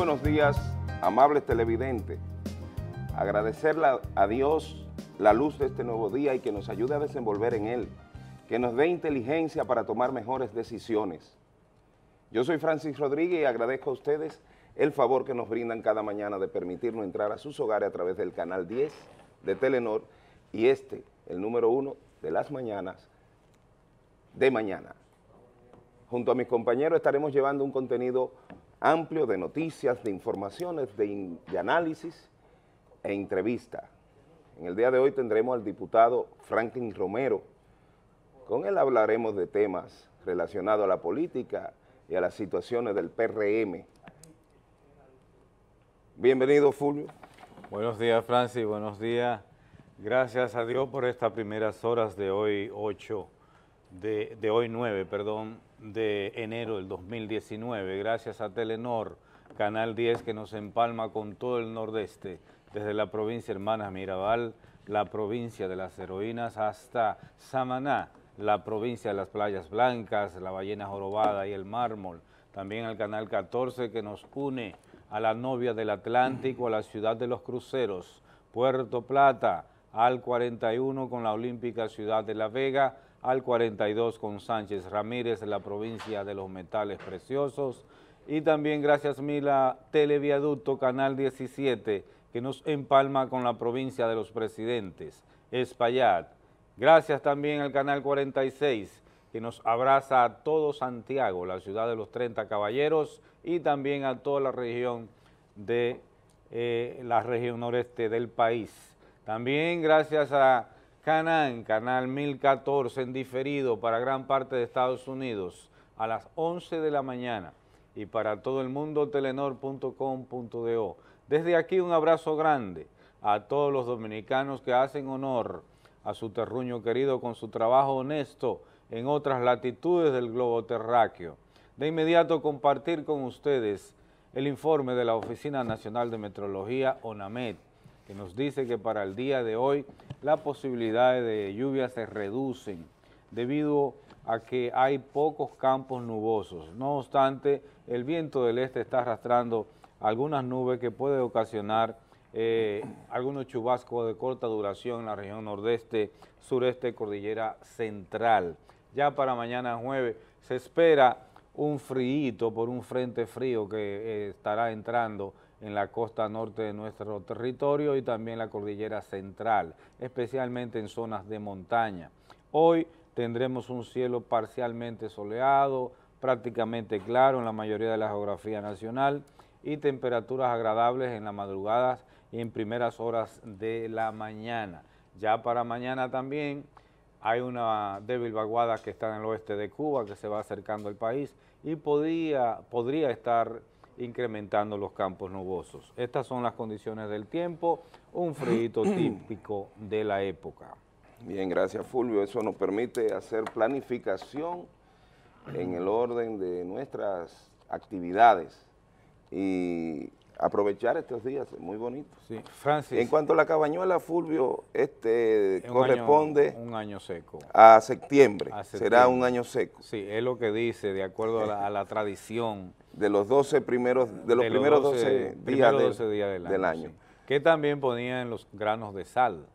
buenos días, amables televidentes. Agradecerle a Dios la luz de este nuevo día y que nos ayude a desenvolver en él, que nos dé inteligencia para tomar mejores decisiones. Yo soy Francis Rodríguez y agradezco a ustedes el favor que nos brindan cada mañana de permitirnos entrar a sus hogares a través del canal 10 de Telenor y este, el número uno de las mañanas de mañana. Junto a mis compañeros estaremos llevando un contenido amplio de noticias, de informaciones, de, análisis e entrevista. En el día de hoy tendremos al diputado Franklin Romero. Con él hablaremos de temas relacionados a la política y a las situaciones del PRM. Bienvenido, Fulvio. Buenos días, Francis. Buenos días. Gracias a Dios por estas primeras horas de hoy 8, de, de hoy 9, perdón, de enero del 2019. Gracias a Telenor, Canal 10, que nos empalma con todo el nordeste, desde la provincia Hermanas Mirabal, la provincia de las heroínas, hasta Samaná, la provincia de las playas blancas, la ballena jorobada y el mármol. También al Canal 14, que nos une a la novia del Atlántico, a la ciudad de los cruceros, Puerto Plata, al 41 con la olímpica ciudad de La Vega, al 42 con Sánchez Ramírez, la provincia de los metales preciosos, y también gracias mil a Televiaducto Canal 17, que nos empalma con la provincia de los presidentes, Espaillat. Gracias también al Canal 46, que nos abraza a todo Santiago, la ciudad de los 30 caballeros, y también a toda la región de eh, la región noreste del país. También gracias a Canán, Canal 1014 en diferido para gran parte de Estados Unidos a las 11 de la mañana y para todo el mundo telenor.com.do. Desde aquí un abrazo grande a todos los dominicanos que hacen honor a su terruño querido con su trabajo honesto en otras latitudes del globo terráqueo. De inmediato compartir con ustedes el informe de la Oficina Nacional de Metrología, ONAMED, que nos dice que para el día de hoy las posibilidades de lluvia se reducen debido a que hay pocos campos nubosos. No obstante, el viento del este está arrastrando algunas nubes que puede ocasionar eh, algunos chubascos de corta duración en la región nordeste, sureste, cordillera central. Ya para mañana jueves se espera un frío por un frente frío que eh, estará entrando en la costa norte de nuestro territorio y también la cordillera central, especialmente en zonas de montaña. Hoy tendremos un cielo parcialmente soleado, prácticamente claro en la mayoría de la geografía nacional y temperaturas agradables en las madrugadas y en primeras horas de la mañana. Ya para mañana también hay una débil vaguada que está en el oeste de Cuba que se va acercando al país y podría, podría estar incrementando los campos nubosos. Estas son las condiciones del tiempo, un frío típico de la época. Bien, gracias Fulvio. Eso nos permite hacer planificación en el orden de nuestras actividades y aprovechar estos días muy bonitos. Sí, Francis. En cuanto a la cabañuela, Fulvio, este corresponde un año seco. A septiembre. Será un año seco. Sí, es lo que dice, de acuerdo a la, tradición. De los 12 primeros, de los primeros 12, días, del, año. Que también ponían los granos de sal.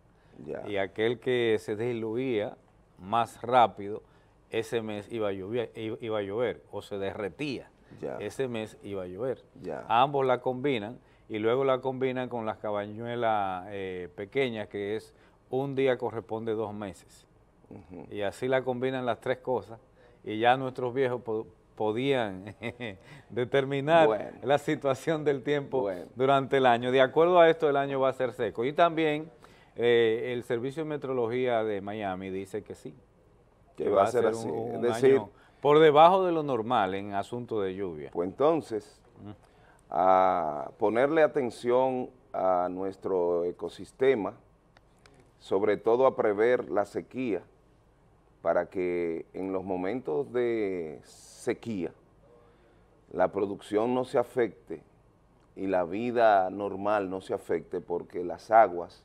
Y aquel que se diluía más rápido, ese mes iba a llover, iba a llover o se derretía ese mes iba a llover. Ambos la combinan y luego la combinan con las cabañuelas eh, pequeñas, que es un día corresponde dos meses. Y así la combinan las tres cosas y ya nuestros viejos podían determinar la situación del tiempo durante el año. De acuerdo a esto, el año va a ser seco. Y también eh, el Servicio de Metrología de Miami dice que sí. Que, va, a ser, así. es decir, por debajo de lo normal en asunto de lluvia. Pues entonces, a ponerle atención a nuestro ecosistema, sobre todo a prever la sequía, para que en los momentos de sequía la producción no se afecte y la vida normal no se afecte porque las aguas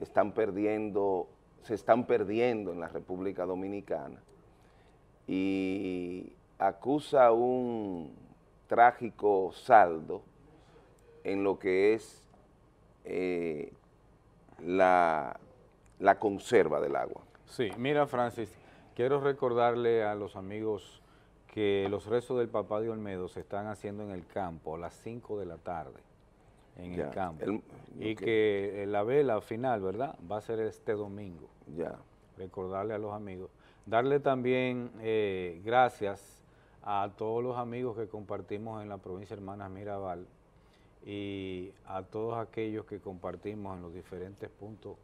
están perdiendo, se están perdiendo en la República Dominicana y acusa un trágico saldo en lo que es eh, la, la conserva del agua. Sí, mira Francis, quiero recordarle a los amigos que los restos del papá de Olmedo se están haciendo en el campo a las 5 de la tarde, en el campo. y que la vela final, ¿verdad? Va a ser este domingo. Ya. Recordarle a los amigos. Darle también eh, gracias a todos los amigos que compartimos en la provincia Hermanas Mirabal y a todos aquellos que compartimos en los diferentes puntos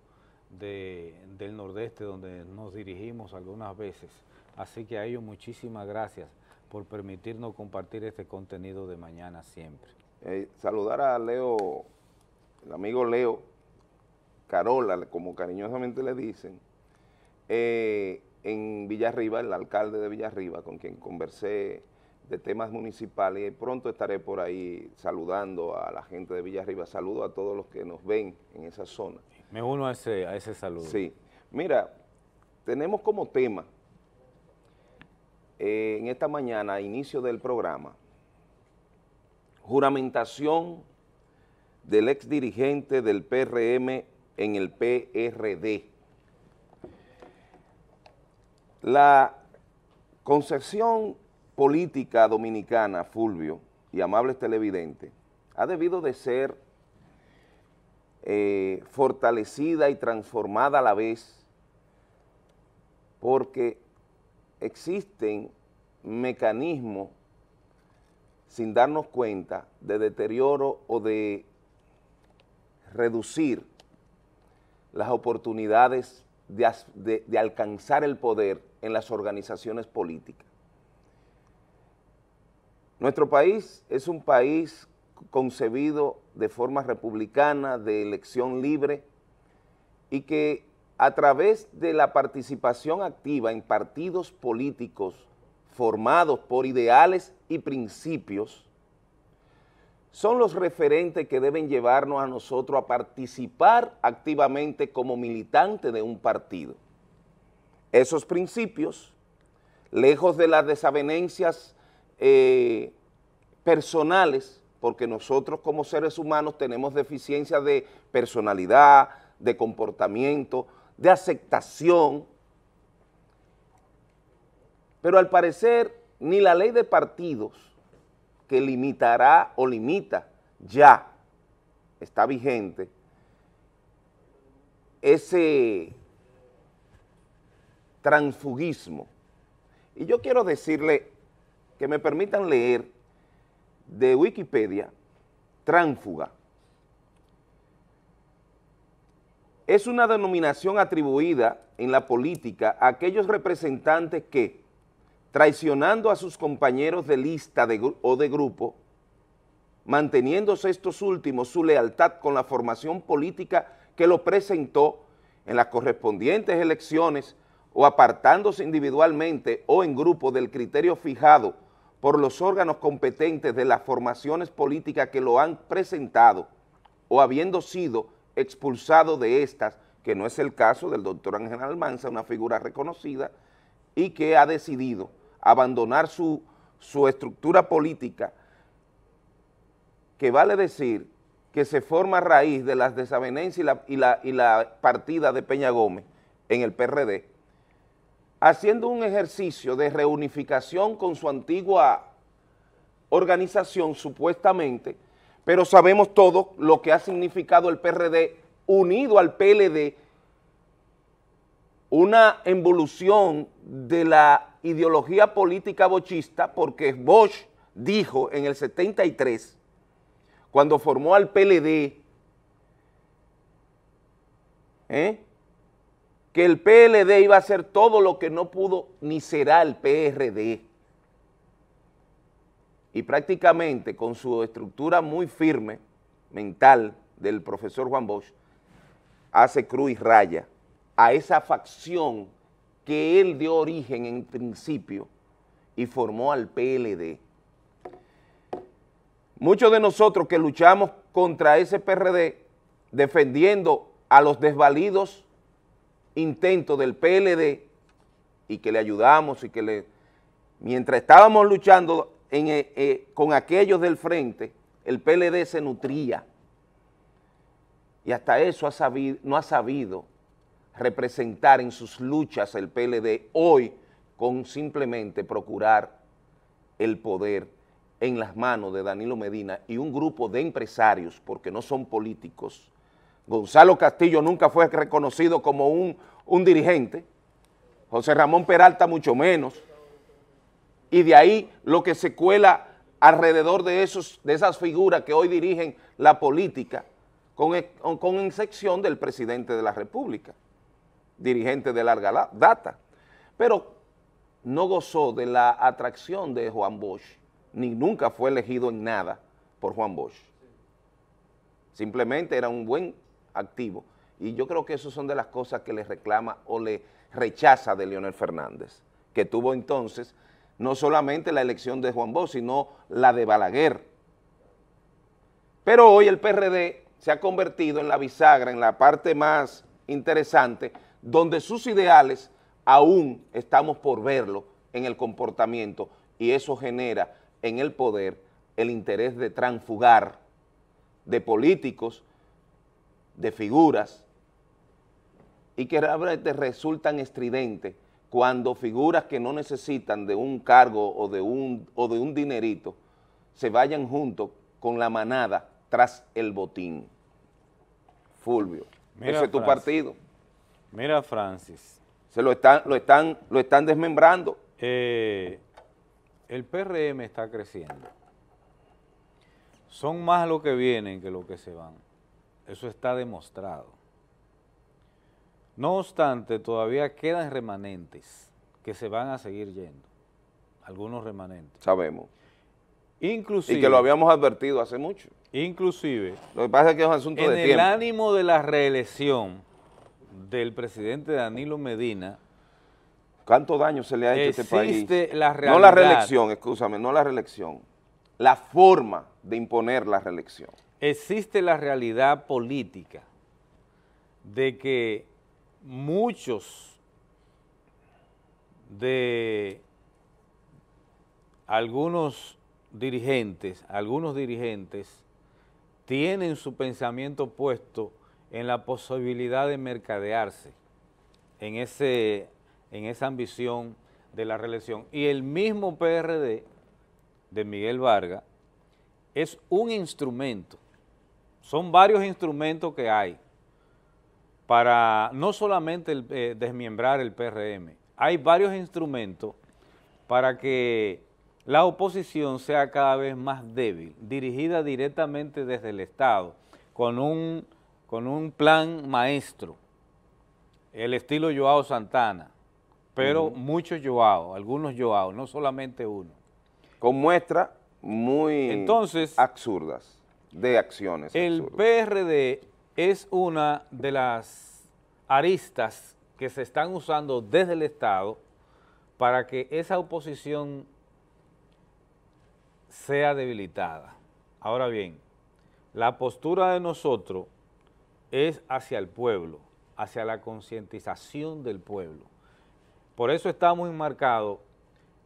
del nordeste donde nos dirigimos algunas veces. Así que a ellos muchísimas gracias por permitirnos compartir este contenido de mañana siempre. Eh, saludar a Leo, el amigo Leo, Carola, como cariñosamente le dicen, eh, en Villarriba, el alcalde de Villarriba, con quien conversé de temas municipales y pronto estaré por ahí saludando a la gente de Villarriba. Saludo a todos los que nos ven en esa zona. Me uno a ese, a ese saludo. Sí. Mira, tenemos como tema eh, en esta mañana, a inicio del programa, juramentación del ex dirigente del PRM en el PRD. La concepción política dominicana, Fulvio, y amables televidentes, ha debido de ser eh, fortalecida y transformada a la vez porque existen mecanismos sin darnos cuenta de deterioro o de reducir las oportunidades de alcanzar el poder en las organizaciones políticas. Nuestro país es un país concebido de forma republicana, de elección libre, y que a través de la participación activa en partidos políticos formados por ideales y principios, son los referentes que deben llevarnos a nosotros a participar activamente como militante de un partido. Esos principios, lejos de las desavenencias eh, personales, porque nosotros como seres humanos tenemos deficiencia de personalidad, de comportamiento, de aceptación, pero al parecer ni la ley de partidos que limitará o limita ya está vigente ese transfugismo. Y yo quiero decirle que me permitan leer de Wikipedia, tránfuga, es una denominación atribuida en la política a aquellos representantes que, traicionando a sus compañeros de lista o de grupo, manteniéndose estos últimos su lealtad con la formación política que lo presentó en las correspondientes elecciones o apartándose individualmente o en grupo del criterio fijado por los órganos competentes de las formaciones políticas que lo han presentado o habiendo sido expulsado de estas, que no es el caso del doctor Ángel Almanza, una figura reconocida, y que ha decidido abandonar su, estructura política, que vale decir que se forma a raíz de las desavenencias y la, y la, y la partida de Peña Gómez en el PRD, haciendo un ejercicio de reunificación con su antigua organización, supuestamente, pero sabemos todo lo que ha significado el PRD unido al PLD, una evolución de la ideología política bochista, porque Bosch dijo en el 73, cuando formó al PLD, ¿eh? Que el PLD iba a hacer todo lo que no pudo ni será el PRD y prácticamente con su estructura muy firme, mental, del profesor Juan Bosch, hace cruz y raya a esa facción que él dio origen en principio y formó al PLD. Muchos de nosotros que luchamos contra ese PRD, defendiendo a los desvalidos intentos del PLD y que le ayudamos y que le, mientras estábamos luchando eh, eh, con aquellos del frente, el PLD se nutría y hasta eso no ha sabido representar en sus luchas el PLD hoy con simplemente procurar el poder en las manos de Danilo Medina y un grupo de empresarios, porque no son políticos. Gonzalo Castillo nunca fue reconocido como un, dirigente, José Ramón Peralta mucho menos, y de ahí lo que se cuela alrededor de, esas figuras que hoy dirigen la política, con, con excepción del presidente de la República, dirigente de larga data. Pero no gozó de la atracción de Juan Bosch, ni nunca fue elegido en nada por Juan Bosch. Simplemente era un buen activo. Y yo creo que esas son de las cosas que le reclama o le rechaza de Leonel Fernández, que tuvo entonces no solamente la elección de Juan Bosch, sino la de Balaguer. Pero hoy el PRD se ha convertido en la bisagra, en la parte más interesante, donde sus ideales aún estamos por verlo en el comportamiento y eso genera en el poder el interés de transfugar de políticos, de figuras, y que realmente resultan estridentes cuando figuras que no necesitan de un cargo o de un, o de un dinerito se vayan junto con la manada tras el botín. Fulvio, ese es tu partido. Mira, Francis, se lo están, lo están, lo están desmembrando. Eh, el PRM está creciendo. Son más los que vienen que los que se van. Eso está demostrado. No obstante, todavía quedan remanentes que se van a seguir yendo. Algunos remanentes. Sabemos. Inclusive, y que lo habíamos advertido hace mucho. Inclusive, lo que pasa es que es un asunto de tiempo. En el ánimo de la reelección, del presidente Danilo Medina. ¿Cuánto daño se le ha hecho a este país? La realidad, no la reelección, escúchame, no la reelección, la forma de imponer la reelección. Existe la realidad política de que muchos de algunos dirigentes, algunos dirigentes tienen su pensamiento puesto en la posibilidad de mercadearse en, ese, en esa ambición de la reelección. Y el mismo PRD de Miguel Vargas es un instrumento, son varios instrumentos que hay para no solamente eh, desmiembrar el PRM, hay varios instrumentos para que la oposición sea cada vez más débil, dirigida directamente desde el Estado, con un con un plan maestro, el estilo Joao Santana, pero muchos Joao, algunos Joao, no solamente uno. Con muestras muy Entonces, absurdas, de acciones El PRD es una de las aristas que se están usando desde el Estado para que esa oposición sea debilitada. Ahora bien, la postura de nosotros es hacia el pueblo, hacia la concientización del pueblo. Por eso estamos enmarcados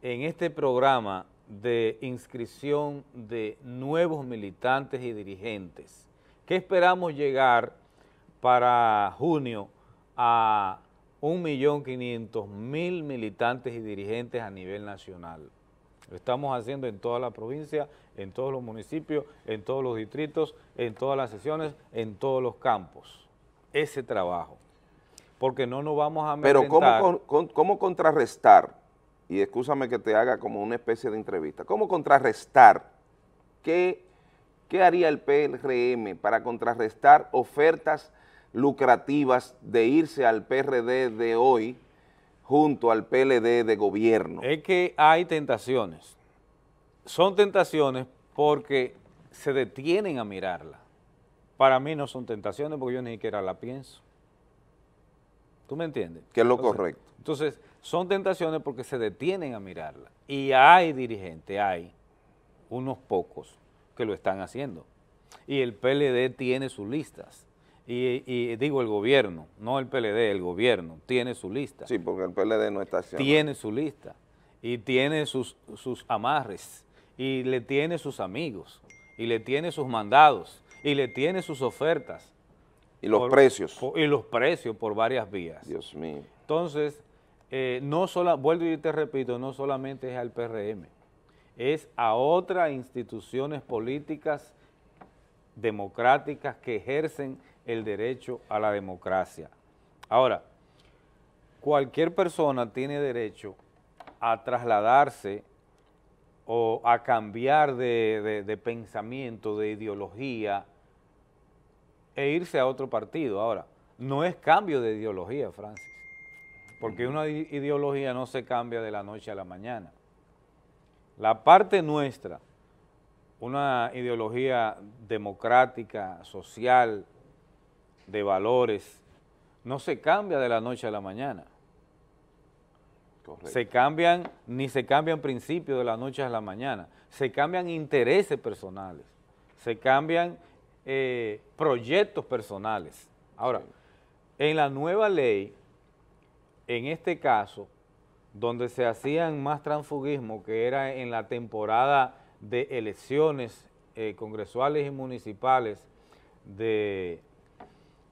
en este programa de inscripción de nuevos militantes y dirigentes, que esperamos llegar para junio a 1.500.000 militantes y dirigentes a nivel nacional. Lo estamos haciendo en toda la provincia, en todos los municipios, en todos los distritos, en todas las sesiones, en todos los campos. Ese trabajo. Porque no nos vamos a Pero ¿cómo, cómo, contrarrestar? Y escúchame que te haga como una especie de entrevista. ¿Cómo contrarrestar? ¿Qué, qué haría el PRM para contrarrestar ofertas lucrativas de irse al PRD de hoy, junto al PLD de gobierno. Es que hay tentaciones. Son tentaciones porque se detienen a mirarla. Para mí no son tentaciones porque yo ni siquiera la pienso. ¿Tú me entiendes? Que es lo correcto. Entonces, son tentaciones porque se detienen a mirarla. Y hay dirigentes, hay unos pocos que lo están haciendo. Y el PLD tiene sus listas y, digo el gobierno, no el PLD, el gobierno, tiene su lista. Sí, porque el PLD no está haciendo. Tiene su lista y tiene sus, sus amarres y le tiene sus amigos y le tiene sus mandados y le tiene sus ofertas. Y los precios. y los precios por varias vías. Dios mío. Entonces, eh, no vuelvo y te repito, no solamente es al PRM, es a otras instituciones políticas democráticas que ejercen el derecho a la democracia. Ahora, cualquier persona tiene derecho a trasladarse o a cambiar de, pensamiento, de ideología, e irse a otro partido. Ahora, no es cambio de ideología, Francis, porque una ideología no se cambia de la noche a la mañana. La parte nuestra, una ideología democrática, social, de valores, no se cambia de la noche a la mañana. Se cambian, ni se cambian principios de la noche a la mañana, se cambian intereses personales, se cambian eh, proyectos personales. Ahora, en la nueva ley, en este caso, donde se hacían más transfugismo, que era en la temporada de elecciones eh, congresuales y municipales de,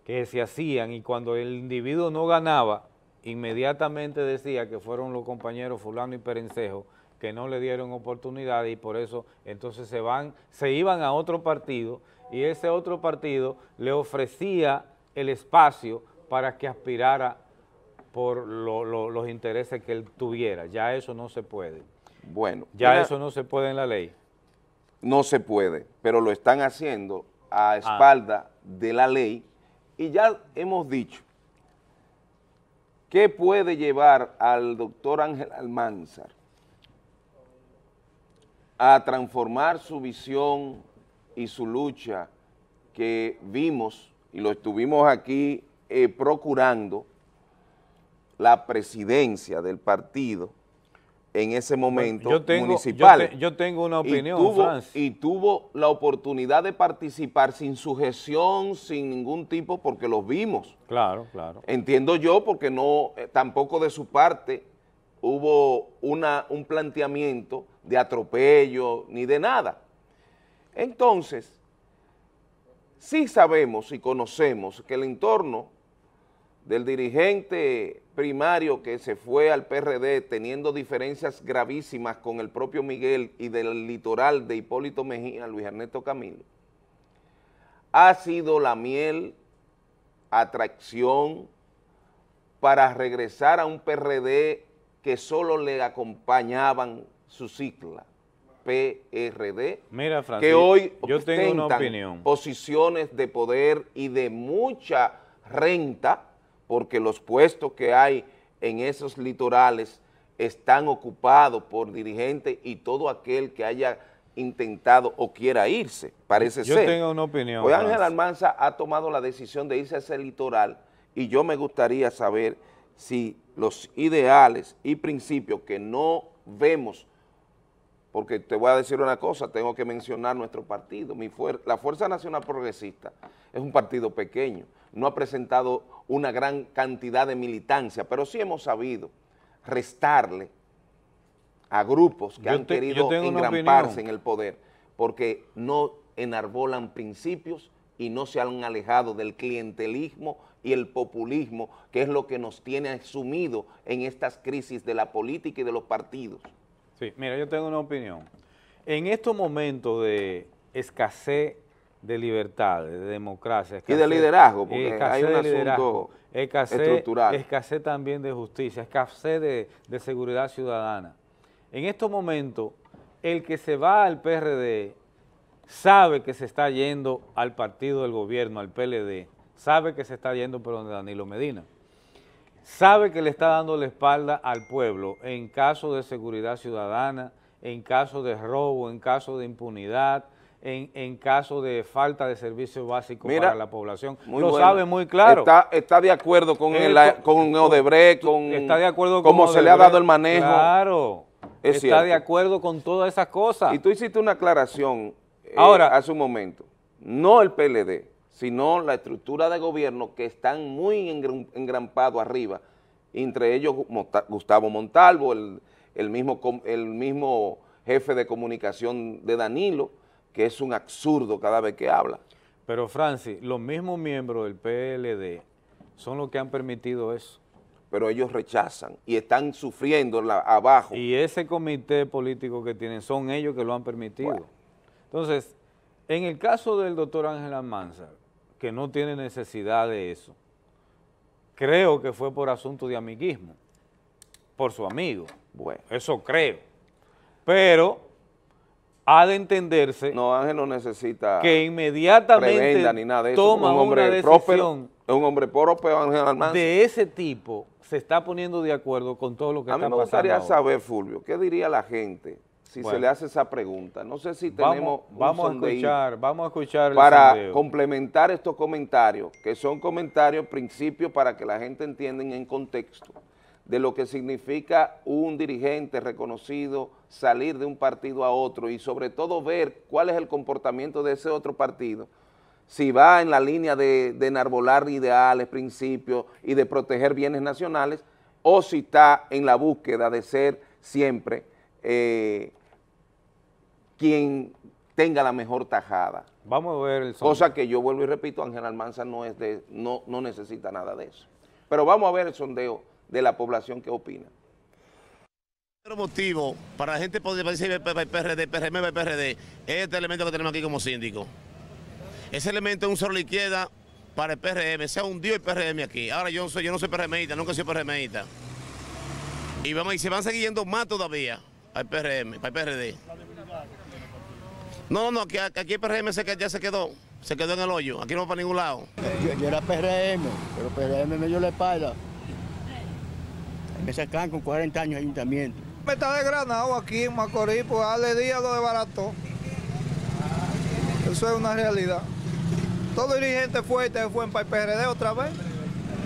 que se hacían y cuando el individuo no ganaba, inmediatamente decía que fueron los compañeros fulano y perencejo que no le dieron oportunidad y por eso entonces se van, se iban a otro partido y ese otro partido le ofrecía el espacio para que aspirara por los intereses que él tuviera. Ya eso no se puede. Bueno. Ya eso no se puede en la ley. No se puede, pero lo están haciendo a ah. espalda de la ley y ya hemos dicho ¿Qué puede llevar al doctor Ángel Almanzar a transformar su visión y su lucha que vimos y lo estuvimos aquí eh, procurando la presidencia del partido en ese momento yo tengo, municipal. Yo, tengo una opinión, y tuvo, y tuvo la oportunidad de participar sin sujeción, sin ningún tipo, porque los vimos. Claro, claro. Entiendo yo, porque no, eh, tampoco de su parte hubo una, un planteamiento de atropello ni de nada. Entonces, sí sabemos y conocemos que el entorno del dirigente primario que se fue al PRD teniendo diferencias gravísimas con el propio Miguel y del litoral de Hipólito Mejía, Luis Ernesto Camilo, ha sido la miel, atracción para regresar a un PRD que solo le acompañaban su cicla, PRD, Mira, que hoy yo tengo una opinión. posiciones de poder y de mucha renta, porque los puestos que hay en esos litorales están ocupados por dirigentes y todo aquel que haya intentado o quiera irse, parece ser. Yo tengo una opinión. Pues Ángel Almanza ha tomado la decisión de irse a ese litoral y yo me gustaría saber si los ideales y principios que no vemos, porque te voy a decir una cosa, tengo que mencionar nuestro partido, mi la Fuerza Nacional Progresista es un partido pequeño, no ha presentado una gran cantidad de militancia, pero sí hemos sabido restarle a grupos que han querido engramparse en el poder, porque no enarbolan principios y no se han alejado del clientelismo y el populismo, que es lo que nos tiene sumido en estas crisis de la política y de los partidos. Sí, mira, yo tengo una opinión. En estos momentos de escasez de libertad, de democracia. y de liderazgo, porque hay un asunto escasez, estructural. Escasez también de justicia, escasez de, de seguridad ciudadana. En estos momentos, el que se va al PRD sabe que se está yendo al partido del gobierno, al PLD, sabe que se está yendo por donde Danilo Medina, sabe que le está dando la espalda al pueblo en caso de seguridad ciudadana, en caso de robo, en caso de impunidad, en, caso de falta de servicios básicos para la población. Lo sabe muy claro. Está, está de acuerdo con, el, con Odebrecht, con, está de acuerdo con cómo se le ha dado el manejo. Claro, está de acuerdo con todas esas cosas. Y tú hiciste una aclaración eh, Ahora, hace un momento. No el PLD, sino la estructura de gobierno que están muy engrampados arriba, entre ellos Gustavo Montalvo, el, el, mismo, el mismo jefe de comunicación de Danilo, que es un absurdo cada vez que habla. Pero Francis, los mismos miembros del PLD son los que han permitido eso. Pero ellos rechazan y están sufriendo la, abajo. Y ese comité político que tienen son ellos que lo han permitido. Entonces, en el caso del doctor Ángel Almanzar, que no tiene necesidad de eso, creo que fue por asunto de amiguismo, por su amigo. Bueno. Eso creo. Pero ha de entenderse no, Ángel no necesita que inmediatamente ni nada de eso. toma un hombre una decisión es un hombre Ángel Almanzar. de ese tipo se está poniendo de acuerdo con todo lo que está pasando A mí me gustaría saber, Fulvio, ¿qué diría la gente si se le hace esa pregunta? No sé si tenemos vamos, vamos a escuchar, vamos a escuchar para complementar estos comentarios, que son comentarios principios para que la gente entienda en contexto de lo que significa un dirigente reconocido salir de un partido a otro y sobre todo ver cuál es el comportamiento de ese otro partido, si va en la línea de, enarbolar ideales, principios y de proteger bienes nacionales, o si está en la búsqueda de ser siempre eh, quien tenga la mejor tajada. Vamos a ver el sondeo. Cosa que yo vuelvo y repito, Ángel Almanza no, es de, no, no necesita nada de eso. Pero vamos a ver el sondeo de la población que opina. Otro motivo para la gente poder decir PRD, PRM, PRD, es este elemento que tenemos aquí como síndico. Ese elemento es un solo la izquierda para el PRM, se ha hundido el PRM aquí. Ahora yo no soy, yo no soy PRMista, nunca he sido PRMista. Y vamos, y se van siguiendo más todavía al PRM, para el PRD. No, no, aquí, aquí el PRM se, ya se quedó, se quedó en el hoyo, aquí no va para ningún lado. Yo, era PRM, pero PRM me dio la espalda me sacan con 40 años de ayuntamiento. Me está desgranado aquí en Macorís, pues Ale Díaz lo desbarató. Eso es una realidad. Todo dirigente fuerte fue en el PRD otra vez.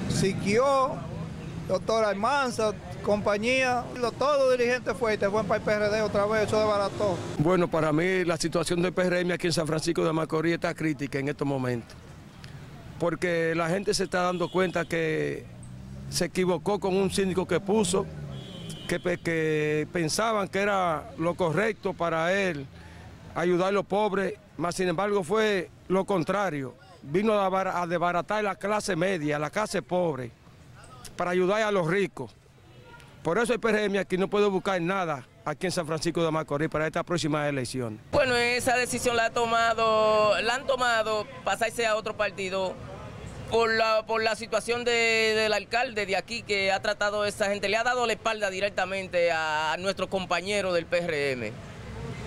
Siquió, doctor Almanza, compañía, todo dirigente fuerte fue en el PRD otra vez, eso desbarató. Bueno, para mí la situación del PRM aquí en San Francisco de Macorís está crítica en estos momentos. Porque la gente se está dando cuenta que se equivocó con un síndico que puso, que, pensaban que era lo correcto para él ayudar a los pobres, más sin embargo fue lo contrario. Vino a, desbaratar la clase media, la clase pobre, para ayudar a los ricos. Por eso el PRM aquí no puede buscar nada aquí en San Francisco de Macorís para esta próxima elección. Bueno, esa decisión la ha tomado, la han tomado pasarse a otro partido por la, por la situación del alcalde de aquí que ha tratado a esa gente, le ha dado la espalda directamente a, nuestros compañeros del PRM.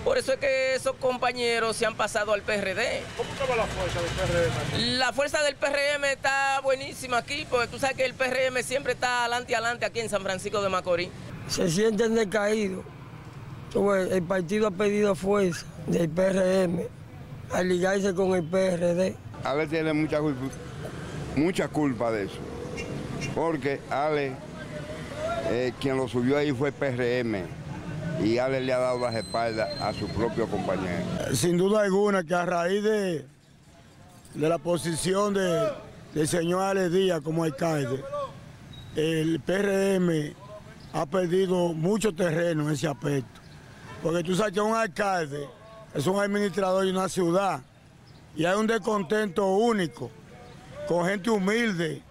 Por eso es que esos compañeros se han pasado al PRD. ¿Cómo estaba la fuerza del PRM? La fuerza del PRM está buenísima aquí, porque tú sabes que el PRM siempre está adelante y adelante aquí en San Francisco de Macorís. Se sienten decaídos. El partido ha pedido fuerza del PRM al ligarse con el PRD. A ver, tiene mucha culpa mucha culpa de eso. Porque Ale, eh, quien lo subió ahí fue PRM y Ale le ha dado las espaldas a su propio compañero. Sin duda alguna que a raíz de, de la posición de, del señor Ale Díaz como alcalde, el PRM ha perdido mucho terreno en ese aspecto. Porque tú sabes que un alcalde es un administrador de una ciudad y hay un descontento único con gente humilde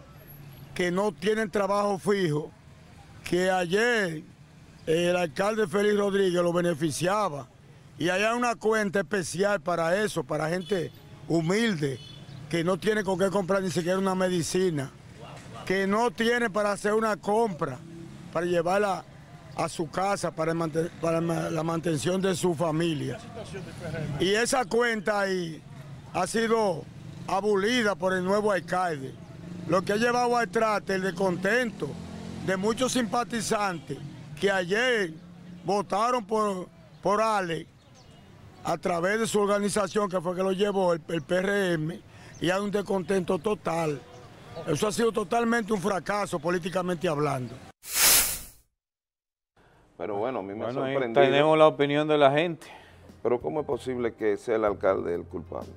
que no tienen trabajo fijo, que ayer el alcalde Félix Rodríguez lo beneficiaba y hay una cuenta especial para eso, para gente humilde que no tiene con qué comprar ni siquiera una medicina, que no tiene para hacer una compra, para llevarla a su casa, para, para la mantención de su familia. Y esa cuenta ahí ha sido abolida por el nuevo alcalde, lo que ha llevado al trate el descontento de muchos simpatizantes que ayer votaron por, por Ale a través de su organización, que fue que lo llevó el, PRM, y hay un descontento total. Eso ha sido totalmente un fracaso políticamente hablando. Pero bueno, a mí me bueno, Tenemos la opinión de la gente. Pero ¿cómo es posible que sea el alcalde el culpable?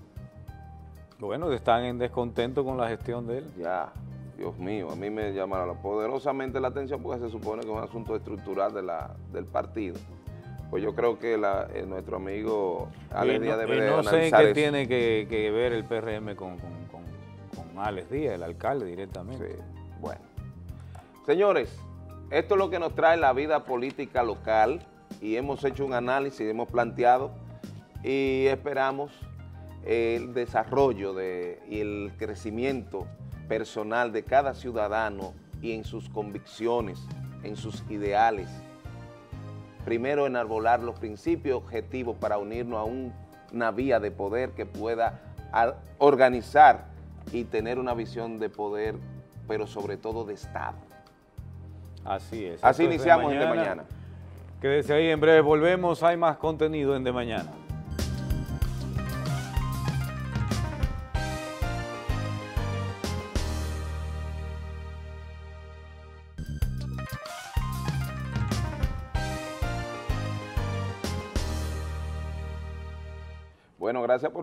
Bueno, están en descontento con la gestión de él. Ya, Dios mío, a mí me llama poderosamente la atención porque se supone que es un asunto estructural de la, del partido. Pues yo creo que la, eh, nuestro amigo Alex Y Díaz no, debe de no sé qué tiene que, que ver el PRM con, con, con- con Alex Díaz, el alcalde directamente. Sí, bueno. Señores, esto es lo que nos trae la vida política local y hemos hecho un análisis, hemos planteado y esperamos el desarrollo de, y el crecimiento personal de cada ciudadano y en sus convicciones, en sus ideales. Primero, enarbolar los principios objetivos para unirnos a un- una vía de poder que pueda organizar y tener una visión de poder, pero sobre todo de Estado. Así es. Así Esto es iniciamos en De Mañana. Quédese ahí, en breve volvemos, hay más contenido en De Mañana.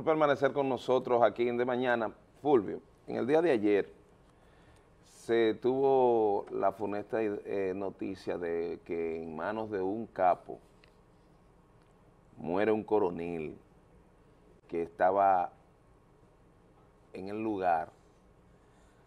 Permanecer con nosotros aquí en De Mañana. Fulvio, en el día de ayer se tuvo la funesta eh, noticia de que en manos de un capo muere un coronel que estaba en el lugar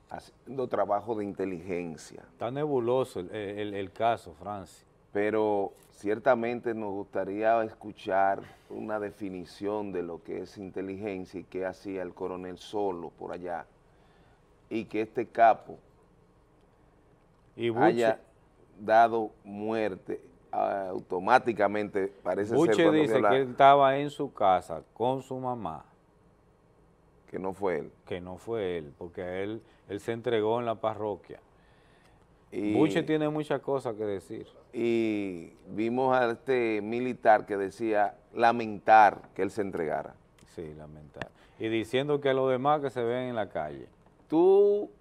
haciendo trabajo de inteligencia. Está nebuloso el, el- el caso, Francis. Pero ciertamente nos gustaría escuchar una definición de lo que es inteligencia y qué hacía el coronel solo por allá, y que este capo Y Buche, haya dado muerte ah, automáticamente, parece ser Buche cuando dice la- que él estaba en su casa con su mamá, que no fue él. que no fue él, porque él, él se entregó en la parroquia. Y, Buche tiene muchas cosas que decir. Y vimos a este militar que decía lamentar que él se entregara. Sí, lamentar. Y diciendo que a los demás que se ven en la calle. Tú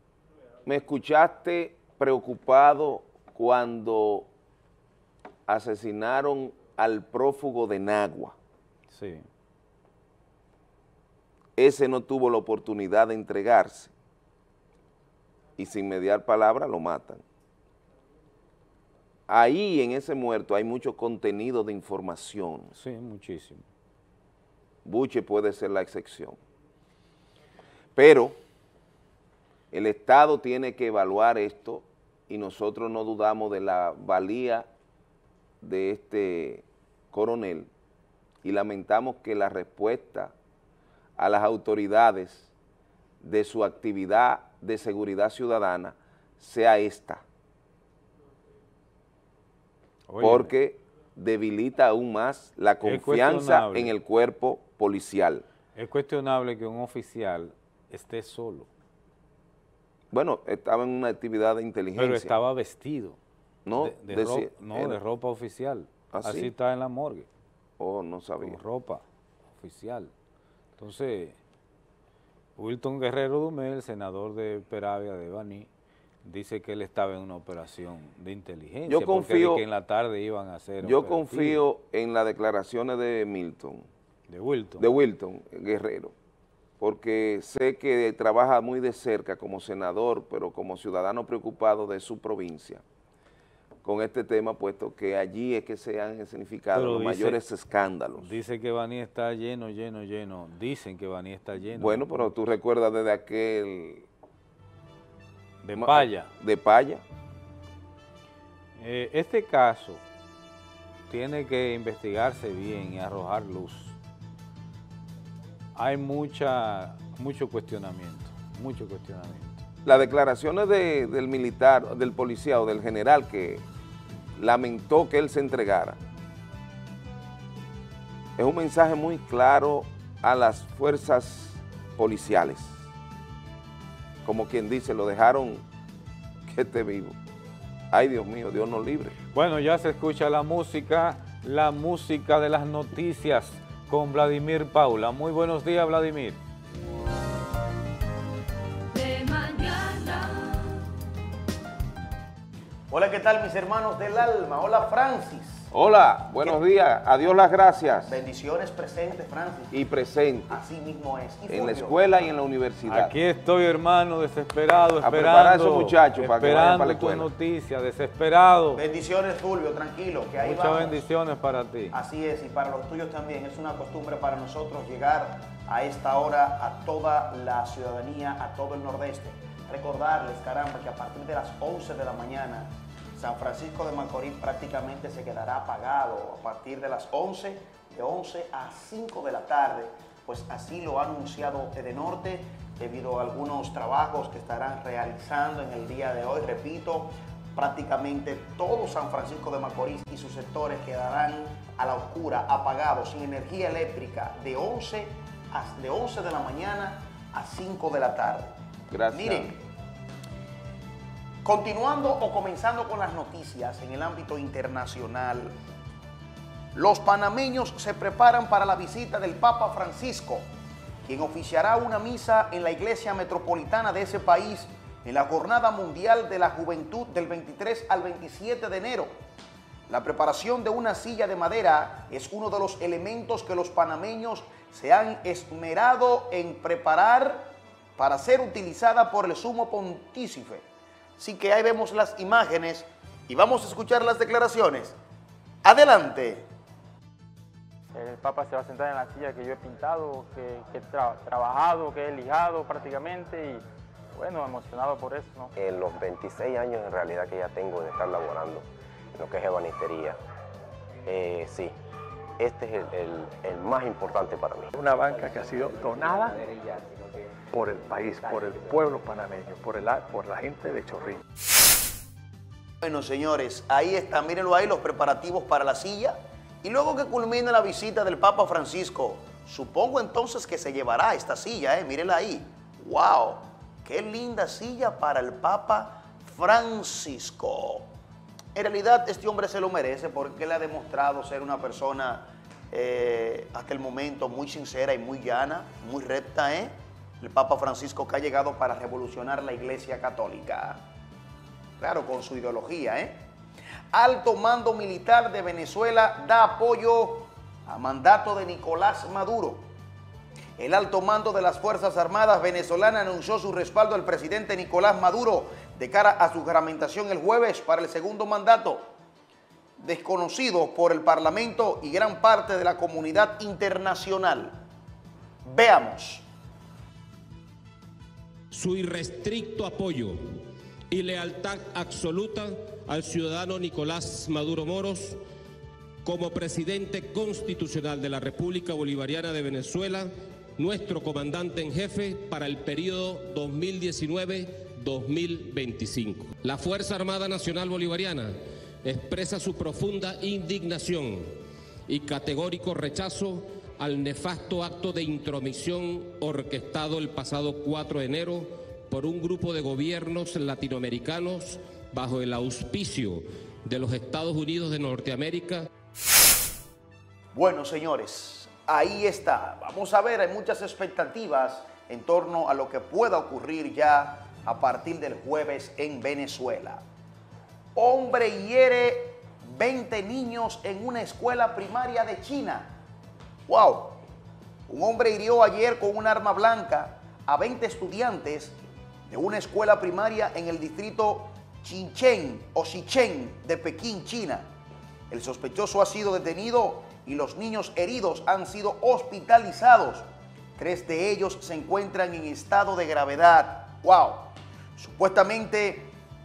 me escuchaste preocupado cuando asesinaron al prófugo de Nagua. Sí. Ese no tuvo la oportunidad de entregarse y sin mediar palabra lo matan. Ahí en ese muerto hay mucho contenido de información. Sí, muchísimo. Buche puede ser la excepción. Pero el Estado tiene que evaluar esto y nosotros no dudamos de la valía de este coronel y lamentamos que la respuesta a las autoridades de su actividad de seguridad ciudadana sea esta, Porque debilita aún más la confianza en el cuerpo policial. Es cuestionable que un oficial esté solo, Bueno, estaba en una actividad de inteligencia. pero estaba vestido. No, de, de decía- ro- no, era- de ropa oficial. ¿Ah, sí? Así está en la morgue, Oh, no sabía. con ropa oficial. Entonces, Wilton Guerrero Dumel, senador de Peravia de Baní, dice que él estaba en una operación de inteligencia. Yo confío- que en la tarde iban a hacer Yo confío en las declaraciones de Milton, de Wilton. de Wilton Guerrero, porque sé que trabaja muy de cerca como senador, pero como ciudadano preocupado de su provincia con este tema, puesto que allí es que se han significado Pero los dice- mayores escándalos. Dice que Baní está lleno, lleno, lleno. Dicen que Baní está lleno. Bueno, pero tú recuerdas desde aquel... de paya. De Paya. Eh, este caso tiene que investigarse bien y arrojar luz. Hay mucha, mucho cuestionamiento, mucho cuestionamiento. Las declaraciones de- del militar, del policía o del general que lamentó que él se entregara, es un mensaje muy claro a las fuerzas policiales. Como quien dice, lo dejaron que esté vivo. Ay, Dios mío, Dios nos libre. Bueno, ya se escucha la música, la música de las noticias con Vladimir Paula. Muy buenos días, Vladimir. De mañana. Hola, ¿qué tal mis hermanos del alma? Hola, Francis. Hola, buenos días. A Dios las gracias. Bendiciones presentes, Francis. Y presente. Así mismo es. ¿Y En la escuela y en la universidad. Aquí estoy, hermano, desesperado, A esperando. preparar a esos muchachos para que vayan para la tu escuela. noticia, desesperado. Bendiciones, Fulvio, tranquilo, que ahí Muchas vamos. bendiciones para ti. Así es, y para los tuyos también. Es una costumbre para nosotros llegar a esta hora a toda la ciudadanía, a todo el nordeste. Recordarles, caramba, que a partir de las 11 de la mañana, San Francisco de Macorís prácticamente se quedará apagado. A partir de las 11, de 11 a 5 de la tarde, pues así lo ha anunciado Edenorte debido a algunos trabajos que estarán realizando en el día de hoy. Repito, prácticamente todo San Francisco de Macorís y sus sectores quedarán a la oscura, apagados, sin energía eléctrica, de 11, a- de 11 de la mañana a 5 de la tarde. Gracias. Miren, continuando o comenzando con las noticias en el ámbito internacional, los panameños se preparan para la visita del Papa Francisco, quien oficiará una misa en la iglesia metropolitana de ese país en la Jornada Mundial de la Juventud del 23 al 27 de enero. La preparación de una silla de madera es uno de los elementos que los panameños se han esmerado en preparar para ser utilizada por el sumo pontífice. Así que ahí vemos las imágenes y vamos a escuchar las declaraciones. Adelante. El Papa se va a sentar en la silla que yo he pintado, que, que he tra- trabajado, que he lijado prácticamente y bueno, emocionado por eso, ¿no? En los 26 años en realidad que ya tengo de estar laborando en lo que es ebanistería, eh, sí, este es el, el- el más importante para mí. Una banca que ha sido donada por el país, por el pueblo panameño, por, el, por la gente de Chorrillo. Bueno, señores, ahí está, mírenlo ahí, los preparativos para la silla. Y luego que culmine la visita del Papa Francisco, supongo entonces que se llevará esta silla, ¿eh? Mírenla ahí. ¡Wow! ¡Qué linda silla para el Papa Francisco! En realidad, este hombre se lo merece porque él ha demostrado ser una persona eh, hasta el momento muy sincera y muy llana, muy recta, ¿eh? El Papa Francisco que ha llegado para revolucionar la Iglesia Católica. Claro, con su ideología, ¿eh? Alto mando militar de Venezuela da apoyo a mandato de Nicolás Maduro. El alto mando de las Fuerzas Armadas venezolanas anunció su respaldo al presidente Nicolás Maduro de cara a su juramentación el jueves para el segundo mandato, desconocido por el Parlamento y gran parte de la comunidad internacional. Veamos. Su irrestricto apoyo y lealtad absoluta al ciudadano Nicolás Maduro Moros como presidente constitucional de la República Bolivariana de Venezuela, nuestro comandante en jefe para el periodo 2019-2025. La Fuerza Armada Nacional Bolivariana expresa su profunda indignación y categórico rechazo al nefasto acto de intromisión orquestado el pasado 4 de enero por un grupo de gobiernos latinoamericanos bajo el auspicio de los Estados Unidos de Norteamérica. Bueno, señores, ahí está. Vamos a ver, hay muchas expectativas en torno a lo que pueda ocurrir ya a partir del jueves en Venezuela. Hombre hiere 20 niños en una escuela primaria de China. ¡Wow! Un hombre hirió ayer con un arma blanca a 20 estudiantes de una escuela primaria en el distrito Chinchen o Xichen de Pekín, China. El sospechoso ha sido detenido y los niños heridos han sido hospitalizados. Tres de ellos se encuentran en estado de gravedad. ¡Wow! Supuestamente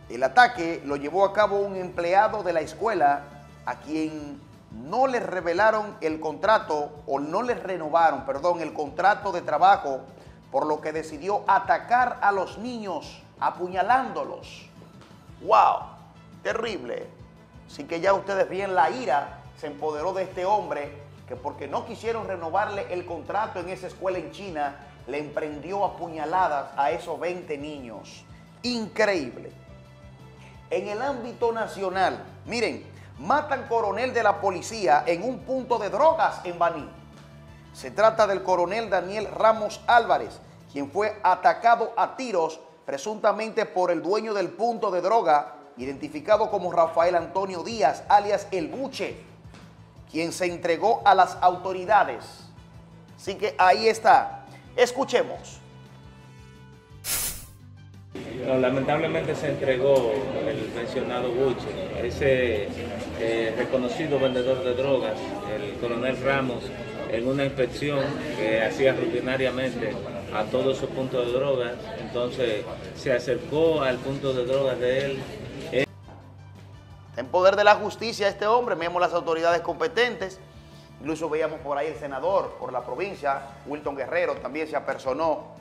el ataque lo llevó a cabo un empleado de la escuela a quien no les revelaron el contrato o no les renovaron, perdón, el contrato de trabajo, por lo que decidió atacar a los niños apuñalándolos. ¡Wow! Terrible. Así que ya ustedes ven la ira se empoderó de este hombre que porque no quisieron renovarle el contrato en esa escuela en China, le emprendió a puñaladas a esos 20 niños. Increíble. En el ámbito nacional, miren, matan coronel de la policía en un punto de drogas en Baní. Se trata del coronel Daniel Ramos Álvarez, quien fue atacado a tiros presuntamente por el dueño del punto de droga identificado como Rafael Antonio Díaz, alias El Buche, quien se entregó a las autoridades. Así que ahí está. Escuchemos. Lamentablemente se entregó el mencionado Buche, ese eh, reconocido vendedor de drogas, el coronel Ramos, en una inspección que hacía rutinariamente a todos sus puntos de drogas, entonces se acercó al punto de drogas de él. En poder de la justicia este hombre, vemos las autoridades competentes, incluso veíamos por ahí el senador por la provincia, Wilton Guerrero, también se apersonó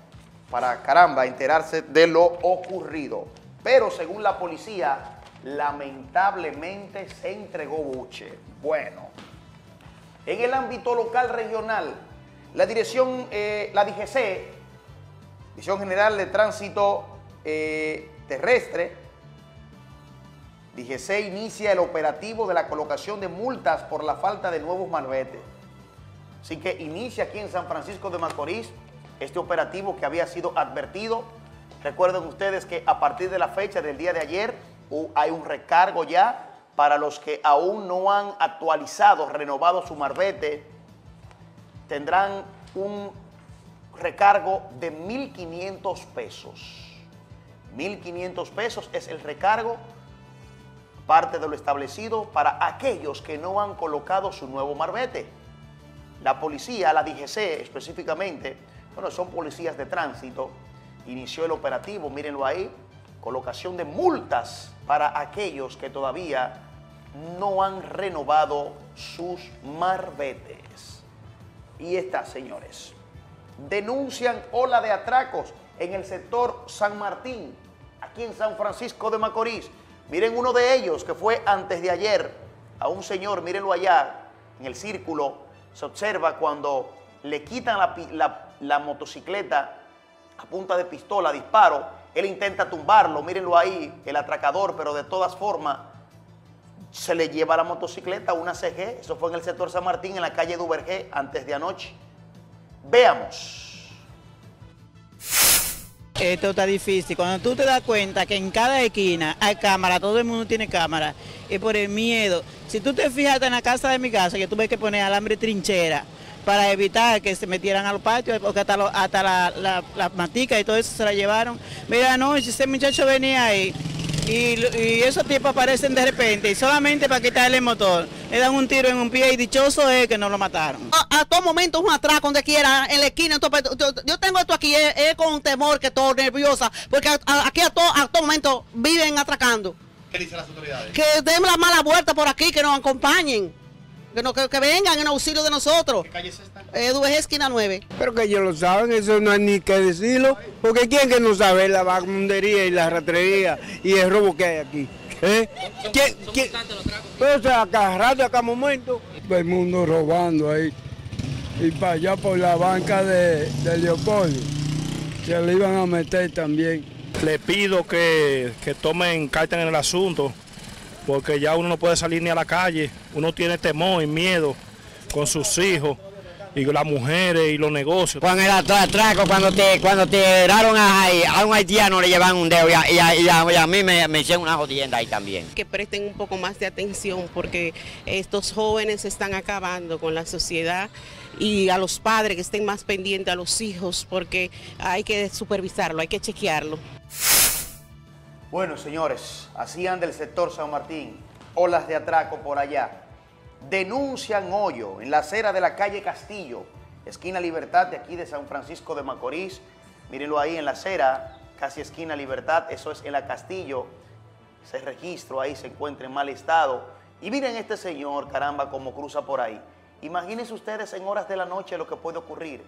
para, caramba, enterarse de lo ocurrido. Pero según la policía, lamentablemente se entregó Buche. Bueno, en el ámbito local regional, la dirección, eh, la DGC, Dirección General de Tránsito eh, Terrestre, DGC inicia el operativo de la colocación de multas por la falta de nuevos malvetes. Así que inicia aquí en San Francisco de Macorís este operativo que había sido advertido. Recuerden ustedes que a partir de la fecha del día de ayer hay un recargo ya para los que aún no han actualizado, renovado su marbete, tendrán un recargo de 1.500 pesos. 1.500 pesos es el recargo, parte de lo establecido para aquellos que no han colocado su nuevo marbete. La policía, la DGC específicamente, bueno, son policías de tránsito, inició el operativo, mírenlo ahí, colocación de multas para aquellos que todavía no han renovado sus marbetes. Y está, señores. Denuncian ola de atracos en el sector San Martín, aquí en San Francisco de Macorís. Miren uno de ellos que fue antes de ayer a un señor, mírenlo allá, en el círculo, se observa cuando le quitan la motocicleta a punta de pistola, disparo, él intenta tumbarlo, mírenlo ahí, el atracador, pero de todas formas se le lleva la motocicleta una CG, eso fue en el sector San Martín, en la calle Duvergé, antes de anoche. Veamos. Esto está difícil. Cuando tú te das cuenta que en cada esquina hay cámara, todo el mundo tiene cámara, y por el miedo, si tú te fijas en la casa de mi casa, que tuve que poner alambre trinchera, para evitar que se metieran a los patios, porque hasta, hasta la, la, las maticas y todo eso se la llevaron. Mira, no, si ese muchacho venía ahí y, esos tipos aparecen de repente y solamente para quitarle el motor, le dan un tiro en un pie y dichoso es que no lo mataron. A, todo momento un atraco donde quiera, en la esquina, yo, tengo esto aquí, es, con temor, que todo nerviosa, porque aquí a todo, a todo momento viven atracando. ¿Qué dicen las autoridades? Que den la mala vuelta por aquí, que nos acompañen. Que, no, que, vengan en auxilio de nosotros. ¿Qué calle es esta? Eh, esquina 9. Pero que ellos lo saben, eso no hay ni que decirlo. Porque ¿quién que no sabe la vagabundería y la ratrería y el robo que hay aquí? ¿Eh? ¿Quién, quién? Pero o sea, cada rato, a cada momento. Todo el mundo robando ahí. Y para allá por la banca de, de Leopoldo. Se le iban a meter también. Le pido que, que tomen carta en el asunto porque ya uno no puede salir ni a la calle, uno tiene temor y miedo con sus hijos y las mujeres y los negocios. Cuando el atraco, cuando te, cuando te dieron a, a, un haitiano le llevan un dedo y a, y a, mí me, me hicieron una jodienda ahí también. Que presten un poco más de atención porque estos jóvenes están acabando con la sociedad y a los padres que estén más pendientes a los hijos porque hay que supervisarlo, hay que chequearlo. Bueno, señores, así anda el sector San Martín, olas de atraco por allá. Denuncian hoyo en la acera de la calle Castillo, esquina Libertad de aquí de San Francisco de Macorís. Mírenlo ahí en la acera, casi esquina Libertad, eso es en la Castillo. Ese registro ahí se encuentra en mal estado. Y miren este señor, caramba, cómo cruza por ahí. Imagínense ustedes en horas de la noche lo que puede ocurrir,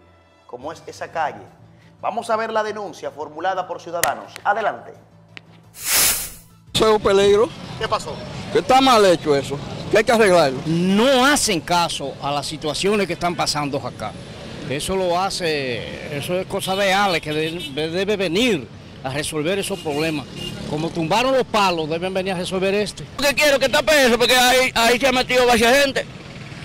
como es esa calle. Vamos a ver la denuncia formulada por ciudadanos. Adelante. Eso es un peligro. ¿Qué pasó? Que está mal hecho eso, que hay que arreglarlo. No hacen caso a las situaciones que están pasando acá. Eso lo hace, eso es cosa de Ale, que debe venir a resolver esos problemas. Como tumbaron los palos, deben venir a resolver este. Lo que quiero que tape eso, porque ahí, ahí se ha metido varias gente.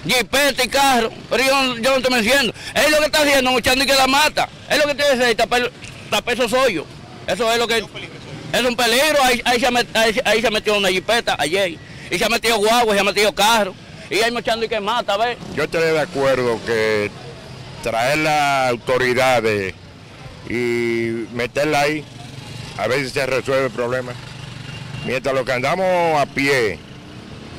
Jipete y carro, pero yo, yo no estoy diciendo. Es lo que está haciendo, muchachos, que la mata. Es lo que tiene que hacer, tapar, tapar esos hoyos. Eso es lo que... Es un peligro, ahí, ahí, se, met, ahí, ahí metió una jipeta ayer, y se ha metido guagua, se ha metido carro, y hay muchando y que mata, ¿ves? Yo estoy de acuerdo que traer las autoridades y meterla ahí, a si se resuelve el problema. Mientras lo que andamos a pie,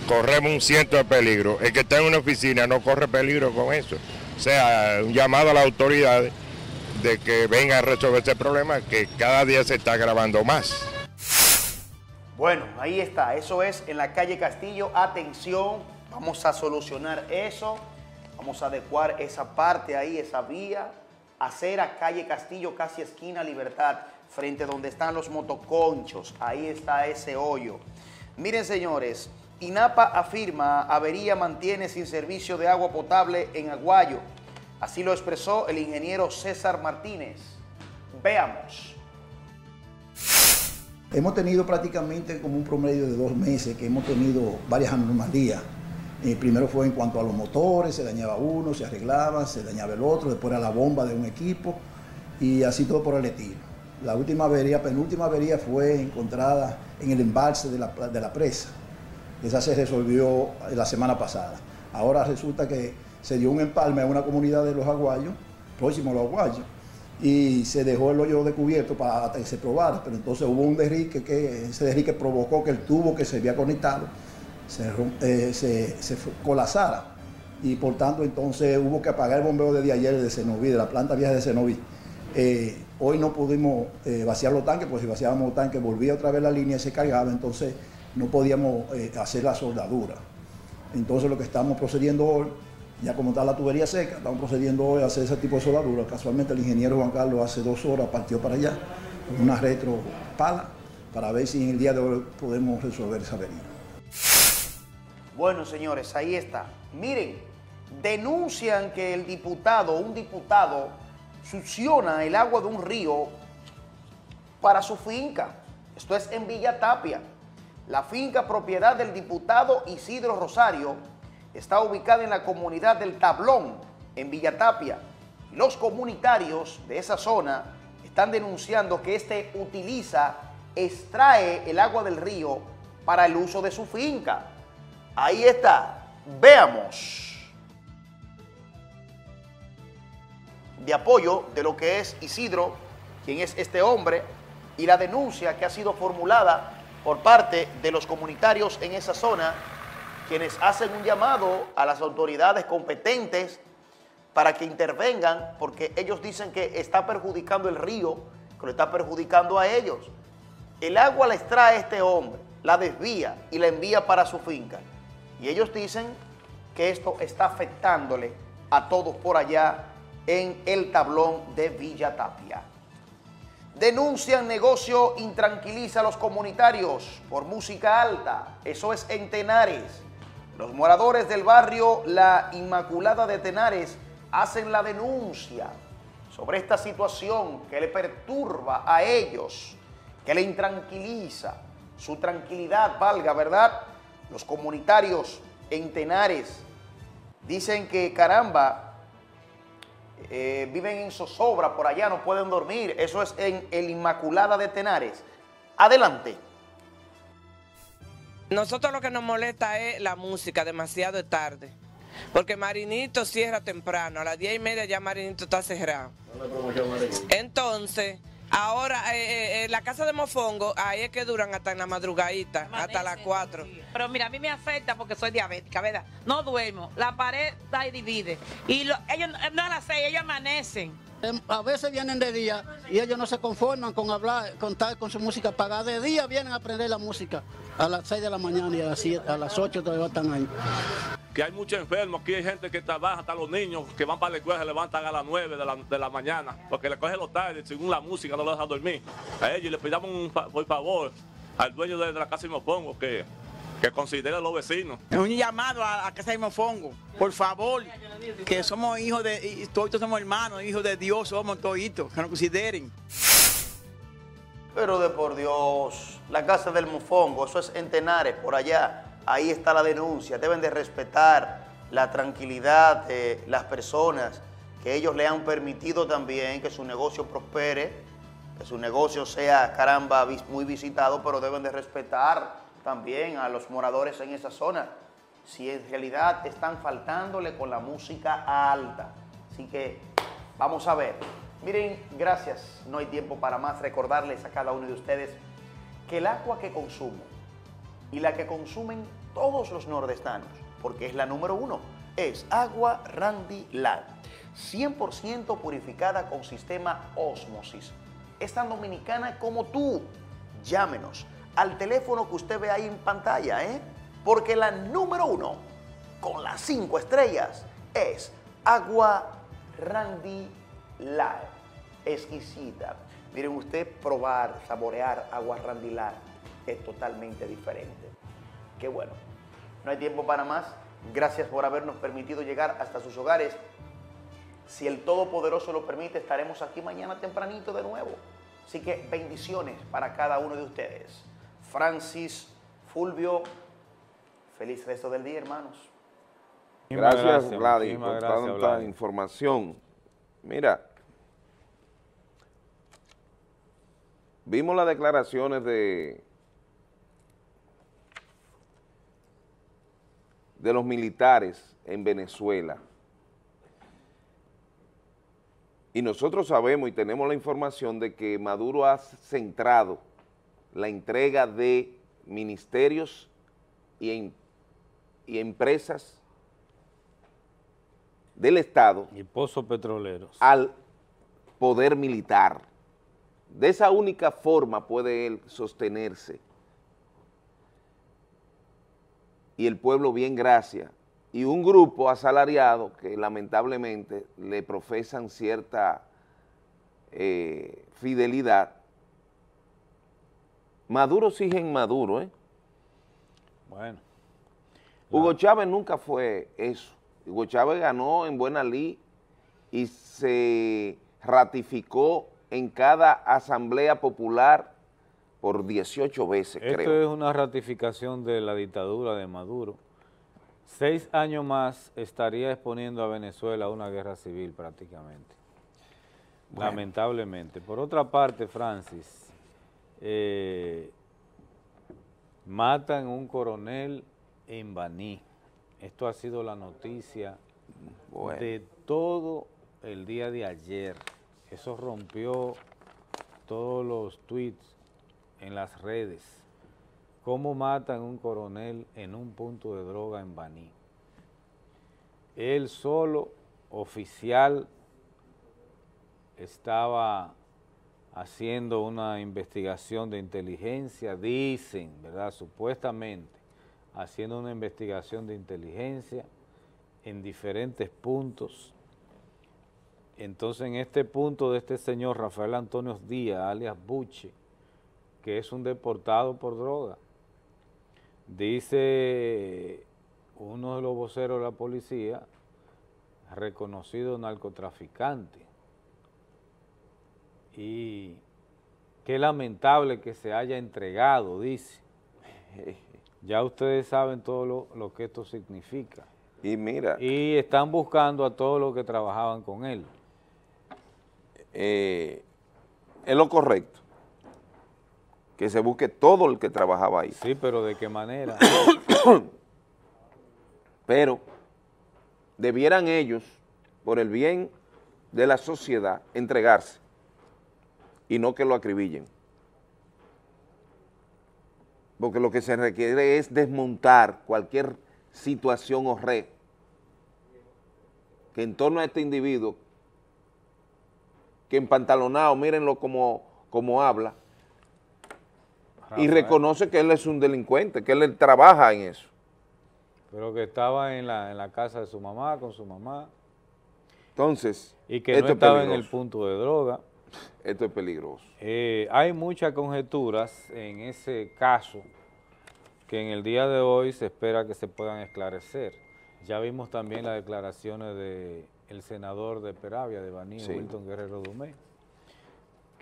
corremos un ciento de peligro. El que está en una oficina no corre peligro con eso. O sea, un llamado a las autoridades de que vengan a resolver este problema que cada día se está agravando más. Bueno, ahí está, eso es en la calle Castillo. Atención, vamos a solucionar eso. Vamos a adecuar esa parte ahí, esa vía. Hacer a calle Castillo, casi esquina Libertad, frente donde están los motoconchos. Ahí está ese hoyo. Miren, señores, INAPA afirma avería mantiene sin servicio de agua potable en Aguayo. Así lo expresó el ingeniero César Martínez. Veamos. Hemos tenido prácticamente como un promedio de dos meses que hemos tenido varias anomalías. Eh, primero fue en cuanto a los motores, se dañaba uno, se arreglaba, se dañaba el otro, después era la bomba de un equipo y así todo por el estilo. La última avería, penúltima avería fue encontrada en el embalse de la, de la presa. Esa se resolvió la semana pasada. Ahora resulta que se dio un empalme a una comunidad de los aguayos, próximo a los aguayos, y se dejó el hoyo descubierto para que se probara, pero entonces hubo un derrique que ese derrique provocó que el tubo que se había conectado se, eh, colapsara y por tanto entonces hubo que apagar el bombeo de ayer de Cenoví, de la planta vieja de Cenoví. Eh, hoy no pudimos eh, vaciar los tanques, porque si vaciábamos los tanques volvía otra vez la línea y se cargaba, entonces no podíamos eh, hacer la soldadura. Entonces lo que estamos procediendo hoy, ya como está la tubería seca, estamos procediendo hoy a hacer ese tipo de soldadura. Casualmente el ingeniero Juan Carlos hace dos horas partió para allá, con una retro pala, para ver si en el día de hoy podemos resolver esa avería. Bueno, señores, ahí está. Miren, denuncian que el diputado, un diputado, succiona el agua de un río para su finca. Esto es en Villa Tapia. La finca propiedad del diputado Isidro Rosario está ubicada en la comunidad del Tablón, en Villa Tapia. Los comunitarios de esa zona están denunciando que este utiliza, extrae el agua del río para el uso de su finca. Ahí está. Veamos. De apoyo de lo que es Isidro, quien es este hombre, y la denuncia que ha sido formulada por parte de los comunitarios en esa zona, quienes hacen un llamado a las autoridades competentes para que intervengan, porque ellos dicen que está perjudicando el río, que lo está perjudicando a ellos. El agua la extrae este hombre, la desvía y la envía para su finca. Y ellos dicen que esto está afectándole a todos por allá en el tablón de Villa Tapia. Denuncian negocio intranquiliza a los comunitarios por música alta. Eso es en Tenares. Los moradores del barrio La Inmaculada de Tenares hacen la denuncia sobre esta situación que le perturba a ellos, que le intranquiliza. Su tranquilidad valga, ¿verdad? Los comunitarios en Tenares dicen que caramba, eh, viven en zozobra por allá, no pueden dormir. Eso es en el Inmaculada de Tenares. Adelante. Nosotros lo que nos molesta es la música, demasiado tarde. Porque Marinito cierra temprano, a las diez y media ya Marinito está cerrado. Entonces, ahora eh, eh, la casa de Mofongo, ahí es que duran hasta en la madrugadita, hasta las 4. Pero mira, a mí me afecta porque soy diabética, ¿verdad? No duermo, la pared está y divide. Y lo- ellos no a las 6, ellos amanecen. Em, A veces vienen de día y ellos no se conforman con hablar, contar con su música apagada. De día vienen a aprender la música a las 6 de la mañana y a las, 7, a las 8 todavía están ahí. que hay muchos enfermos, aquí hay gente que trabaja, hasta los niños que van para la escuela se levantan a las 9 de la, de la mañana, porque le cogen los tarde, según la música no los deja dormir. A ellos le pedimos un por favor al dueño de, de la casa de Mopongo que, que considere a los vecinos. Es un llamado a, a Casa de Mofongo, por favor, que somos hijos de, todos somos hermanos, hijos de Dios, somos toditos, que nos consideren. Pero de por Dios, la casa del Mofongo, eso es en Tenares, por allá. Ahí está la denuncia. Deben de respetar la tranquilidad de las personas, que ellos le han permitido también que su negocio prospere, que su negocio sea, caramba, muy visitado, pero deben de respetar también a los moradores en esa zona. Si en realidad están faltándole con la música alta. Así que vamos a ver. Miren, gracias. No hay tiempo para más. Recordarles a cada uno de ustedes que el agua que consumo y la que consumen todos los nordestanos, porque es la número uno, es agua Randy Land, 100% purificada con sistema Osmosis. Es tan dominicana como tú. Llámenos al teléfono que usted ve ahí en pantalla, ¿eh? Porque la número uno, con las cinco estrellas, es agua Randy Land. Exquisita. Miren usted, probar, saborear agua Randy Land es totalmente diferente. Qué bueno. No hay tiempo para más. Gracias por habernos permitido llegar hasta sus hogares. Si el Todopoderoso lo permite, estaremos aquí mañana tempranito de nuevo. Así que bendiciones para cada uno de ustedes. Francis, Fulvio, feliz resto del día, hermanos. Gracias, gracias, Gladys, por gracias, tanta información. Mira, vimos las declaraciones de, de los militares en Venezuela. Y nosotros sabemos y tenemos la información de que Maduro ha centrado la entrega de ministerios y, em- y empresas del Estado Y pozos petroleros. al poder militar. De esa única forma puede él sostenerse. Y el pueblo bien gracias. Y un grupo asalariado que lamentablemente le profesan cierta eh, fidelidad. Maduro sigue en Maduro, ¿eh? Bueno. Hugo Chávez nunca fue eso. Hugo Chávez ganó en buena ley y se ratificó en cada asamblea popular por 18 veces, Esto creo. es una ratificación de la dictadura de Maduro. Seis años más estaría exponiendo a Venezuela a una guerra civil prácticamente. Bueno. Lamentablemente. Por otra parte, Francis, eh, matan un coronel en Baní. Esto ha sido la noticia Bueno. de todo el día de ayer. Eso rompió todos los tweets en las redes. ¿Cómo matan un coronel en un punto de droga en Baní? Él solo, oficial, estaba haciendo una investigación de inteligencia, dicen, ¿verdad? Supuestamente, haciendo una investigación de inteligencia en diferentes puntos. Entonces, en este punto de este señor Rafael Antonio Díaz, alias Buche, que es un deportado por droga, dice uno de los voceros de la policía, reconocido narcotraficante. Y qué lamentable que se haya entregado, dice. Ya ustedes saben todo lo, lo que esto significa. Y mira, Y están buscando a todos los que trabajaban con él. eh, es lo correcto. Que se busque todo el que trabajaba ahí. Sí, pero ¿de qué manera? Pero debieran ellos, por el bien de la sociedad, entregarse y no que lo acribillen. Porque lo que se requiere es desmontar cualquier situación o red que en torno a este individuo, que empantalonado, mírenlo como, como habla, y reconoce que él es un delincuente, que él trabaja en eso. Pero que estaba en la, en la casa de su mamá, con su mamá, Entonces, y que no es estaba en el punto de droga. Esto es peligroso. Eh, hay muchas conjeturas en ese caso que en el día de hoy se espera que se puedan esclarecer. Ya vimos también las declaraciones del senador de Peravia, de Baní, Sí. Wilton Guerrero Dumé,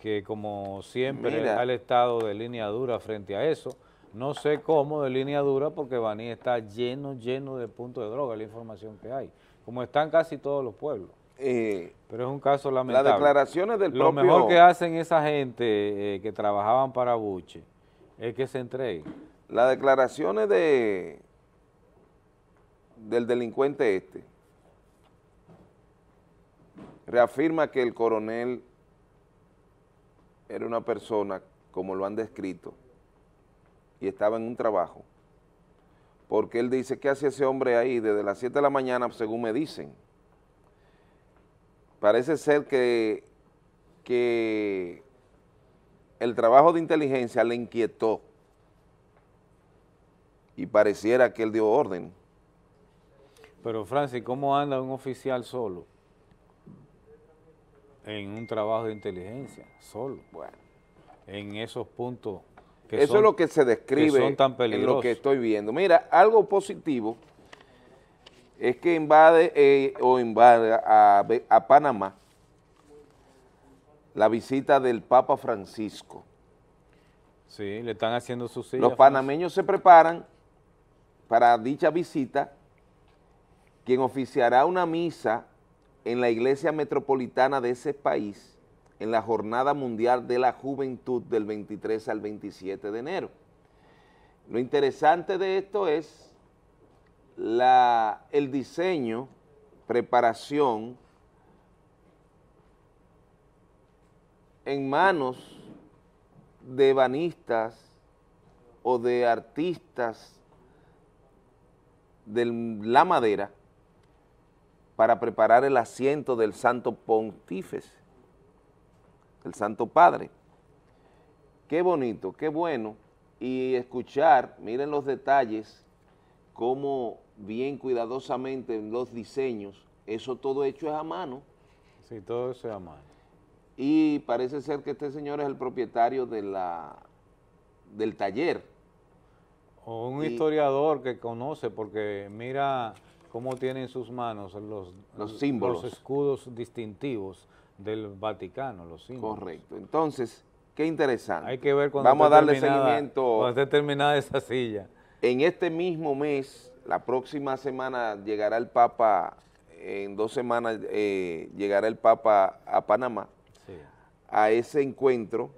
que como siempre Mira. ha estado de línea dura frente a eso. No sé cómo de línea dura porque Baní está lleno, lleno de puntos de droga, la información que hay, como están casi todos los pueblos. Eh, Pero es un caso lamentable. Las declaraciones del Lo propio... mejor que hacen esa gente eh, que trabajaban para Buche es que se entreguen. Las declaraciones de del delincuente este reafirma que el coronel era una persona, como lo han descrito, y estaba en un trabajo, porque él dice, ¿qué hace ese hombre ahí desde las 7 de la mañana, según me dicen? Parece ser que, que el trabajo de inteligencia le inquietó y pareciera que él dio orden. Pero Francis, ¿cómo anda un oficial solo? En un trabajo de inteligencia, solo. Bueno. En esos puntos que Eso son- es lo que se describe que son tan en lo que estoy viendo. Mira, algo positivo es que invade eh, o invade a, a Panamá la visita del Papa Francisco. Sí, le están haciendo su silla. Los panameños se preparan para dicha visita, quien oficiará una misa en la iglesia metropolitana de ese país en la Jornada Mundial de la Juventud del 23 al 27 de enero. Lo interesante de esto es la, el diseño, preparación en manos de banistas o de artistas de la madera para preparar el asiento del Santo Pontífice, el Santo Padre. Qué bonito, qué bueno. Y escuchar, miren los detalles, cómo bien cuidadosamente los diseños, eso todo hecho es a mano. Sí, todo eso es a mano. Y parece ser que este señor es el propietario de la, del taller. O un Y- historiador que conoce, porque mira cómo tiene en sus manos los, Los símbolos. los escudos distintivos del Vaticano, los símbolos. Correcto. Entonces, qué interesante. Hay que ver cuando Vamos a darle seguimiento. Cuando esté terminada esa silla. En este mismo mes, la próxima semana, llegará el Papa, en dos semanas eh, llegará el Papa a Panamá, a ese encuentro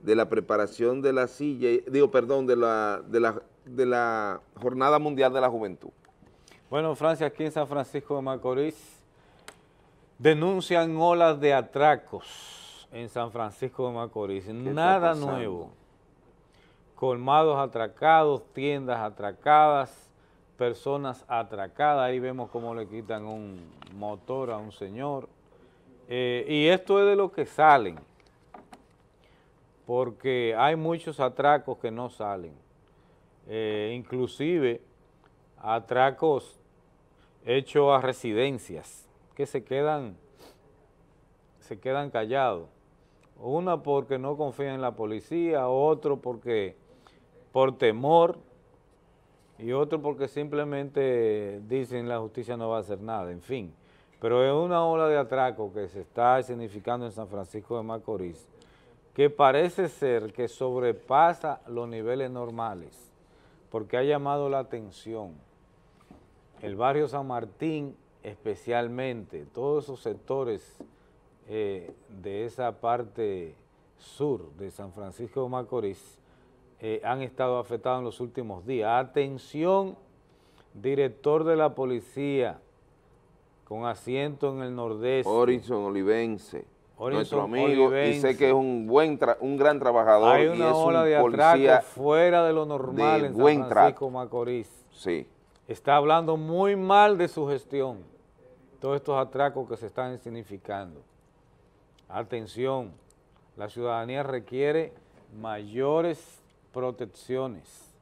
de la preparación de la silla, digo, perdón, de la, de la, de la Jornada Mundial de la Juventud. Bueno, Francia, aquí en San Francisco de Macorís denuncian olas de atracos en San Francisco de Macorís. Nada nuevo. Colmados atracados, tiendas atracadas, personas atracadas. Ahí vemos cómo le quitan un motor a un señor. Eh, y esto es de lo que salen, porque hay muchos atracos que no salen. Eh, inclusive atracos hechos a residencias que se quedan, se quedan callados. Una porque no confían en la policía, otro porque por temor y otro porque simplemente dicen la justicia no va a hacer nada, en fin. Pero es una ola de atraco que se está significando en San Francisco de Macorís que parece ser que sobrepasa los niveles normales porque ha llamado la atención el barrio San Martín especialmente, todos esos sectores eh, de esa parte sur de San Francisco de Macorís eh, han estado afectados en los últimos días. Atención, director de la policía, con asiento en el nordeste. Horizon Olivense, Horizon nuestro amigo, y Olivense. sé que es un buen, un gran trabajador Hay y una es ola un de policía fuera de lo normal de en San Francisco trato. Macorís. Sí. Está hablando muy mal de su gestión. Todos estos atracos que se están significando. Atención, la ciudadanía requiere mayores protecciones.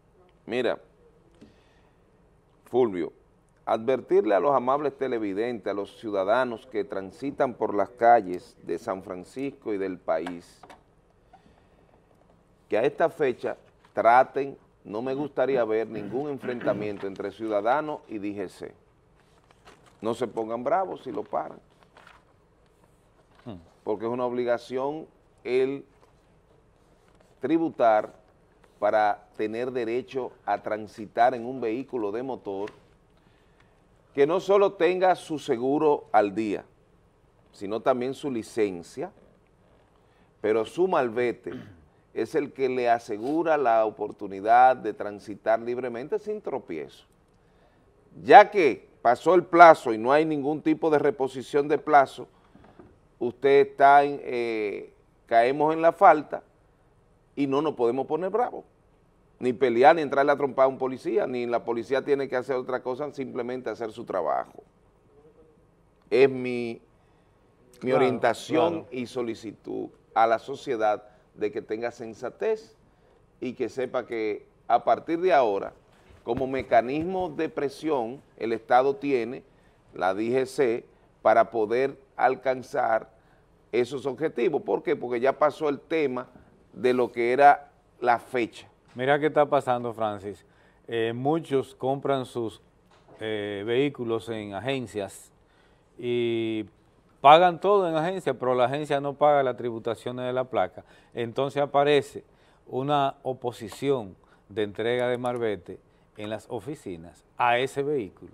Mira, Fulvio, advertirle a los amables televidentes, a los ciudadanos que transitan por las calles de San Francisco y del país, que a esta fecha traten, no me gustaría ver ningún enfrentamiento entre ciudadanos y DGC. No se pongan bravos si lo paran, porque es una obligación el tributar para tener derecho a transitar en un vehículo de motor que no solo tenga su seguro al día, sino también su licencia, pero su malvete es el que le asegura la oportunidad de transitar libremente sin tropiezo. Ya que pasó el plazo y no hay ningún tipo de reposición de plazo, usted está en, eh, caemos en la falta y no nos podemos poner bravos, ni pelear, ni entrarle a trompar a un policía, ni la policía tiene que hacer otra cosa, simplemente hacer su trabajo. Es mi, mi Claro, orientación claro. y solicitud a la sociedad de que tenga sensatez y que sepa que a partir de ahora, como mecanismo de presión, el Estado tiene la DGC para poder alcanzar esos objetivos. ¿Por qué? Porque ya pasó el tema de lo que era la fecha. Mira qué está pasando, Francis. Eh, muchos compran sus eh, vehículos en agencias y pagan todo en agencia, pero la agencia no paga las tributaciones de la placa. Entonces aparece una oposición de entrega de marbete en las oficinas a ese vehículo,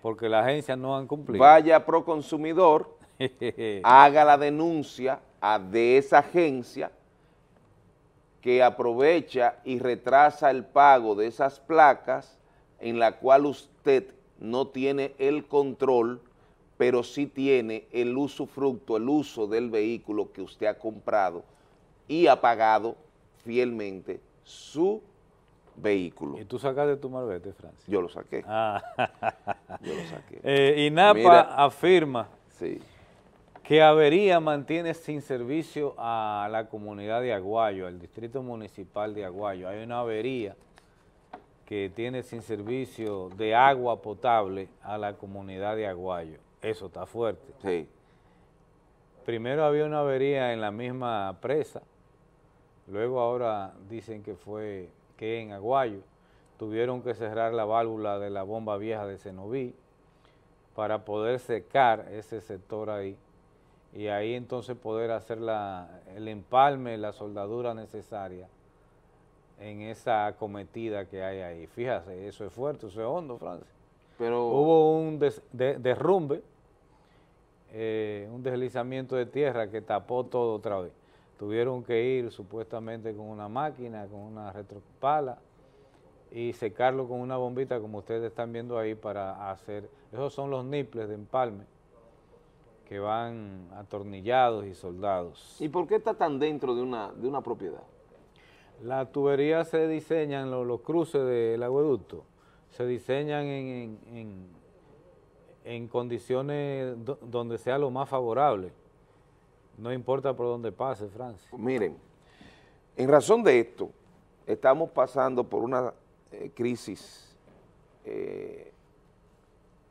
porque la agencia no han cumplido. Vaya a Proconsumidor, haga la denuncia a, de esa agencia que aprovecha y retrasa el pago de esas placas en la cual usted no tiene el control, pero sí tiene el usufructo, el uso del vehículo que usted ha comprado y ha pagado fielmente su vehículo. ¿Y tú sacaste tu marbete, Francis? Yo lo saqué. Ah. Yo lo saqué. Eh, INAPA Mira, afirma sí. Que Avería mantiene sin servicio a la comunidad de Aguayo, al distrito municipal de Aguayo. Hay una avería que tiene sin servicio de agua potable a la comunidad de Aguayo. Eso está fuerte. Sí. Primero había una avería en la misma presa, luego ahora dicen que fue que en Aguayo tuvieron que cerrar la válvula de la bomba vieja de Cenoví para poder secar ese sector ahí y ahí entonces poder hacer la, el empalme, la soldadura necesaria en esa acometida que hay ahí. Fíjate, eso es fuerte, eso es hondo, Francis. Pero Hubo un des- de- derrumbe, eh, un deslizamiento de tierra que tapó todo otra vez. Tuvieron que ir supuestamente con una máquina, con una retropala y secarlo con una bombita como ustedes están viendo ahí para hacer, esos son los niples de empalme que van atornillados y soldados. ¿Y por qué está tan dentro de una, de una propiedad? Las tuberías se diseñan, lo- los, cruces del acueducto, se diseñan en, en- en- en condiciones do- donde sea lo más favorable. No importa por dónde pase, Francis. Pues miren, en razón de esto, estamos pasando por una eh, crisis eh,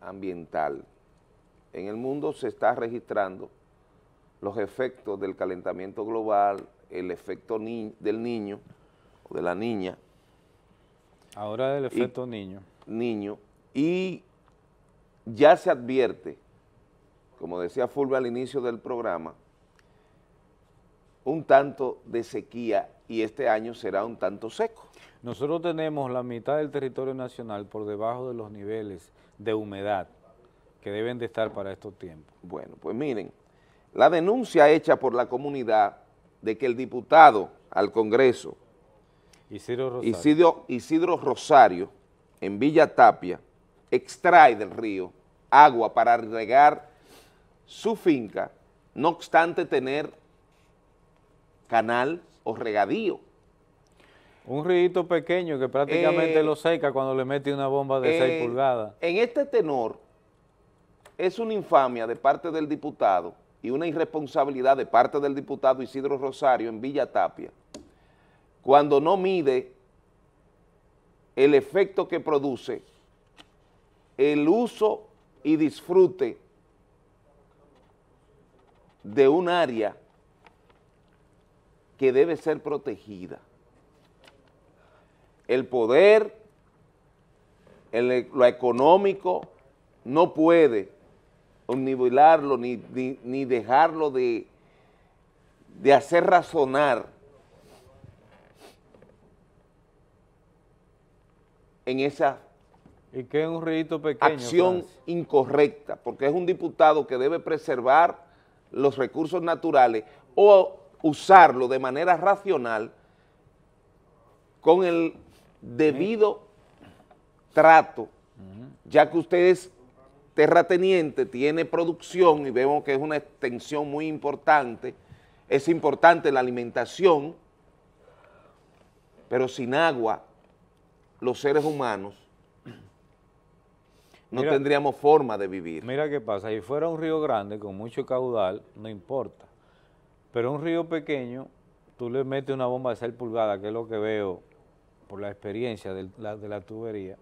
ambiental. En el mundo se está registrando los efectos del calentamiento global, el efecto ni- del niño o de la niña, Ahora el Y- efecto niño. niño, y ya se advierte, como decía Fulvio al inicio del programa, un tanto de sequía y este año será un tanto seco. Nosotros tenemos la mitad del territorio nacional por debajo de los niveles de humedad que deben de estar para estos tiempos. Bueno, pues miren, la denuncia hecha por la comunidad de que el diputado al Congreso, Isidro Rosario. Isidro, Isidro Rosario, en Villa Tapia, extrae del río agua para regar su finca, no obstante tener canal o regadío. Un río pequeño que prácticamente Eh, lo seca cuando le mete una bomba de 6 Eh, pulgadas. En este tenor, es una infamia de parte del diputado y una irresponsabilidad de parte del diputado Isidro Rosario en Villa Tapia, cuando no mide el efecto que produce el uso y disfrute de un área que debe ser protegida. El poder, lo económico, no puede nivelarlo ni, ni- ni dejarlo de, de hacer razonar en esa Y que es un río pequeño. acción Francis. incorrecta, porque es un diputado que debe preservar los recursos naturales o usarlo de manera racional con el debido trato, ya que usted es terrateniente, tiene producción y vemos que es una extensión muy importante, es importante la alimentación, pero sin agua los seres humanos no Mira- tendríamos forma de vivir. Mira qué pasa, si fuera un río grande con mucho caudal, no importa. Pero un río pequeño, tú le metes una bomba de 6 pulgadas, que es lo que veo por la experiencia la- de la tubería,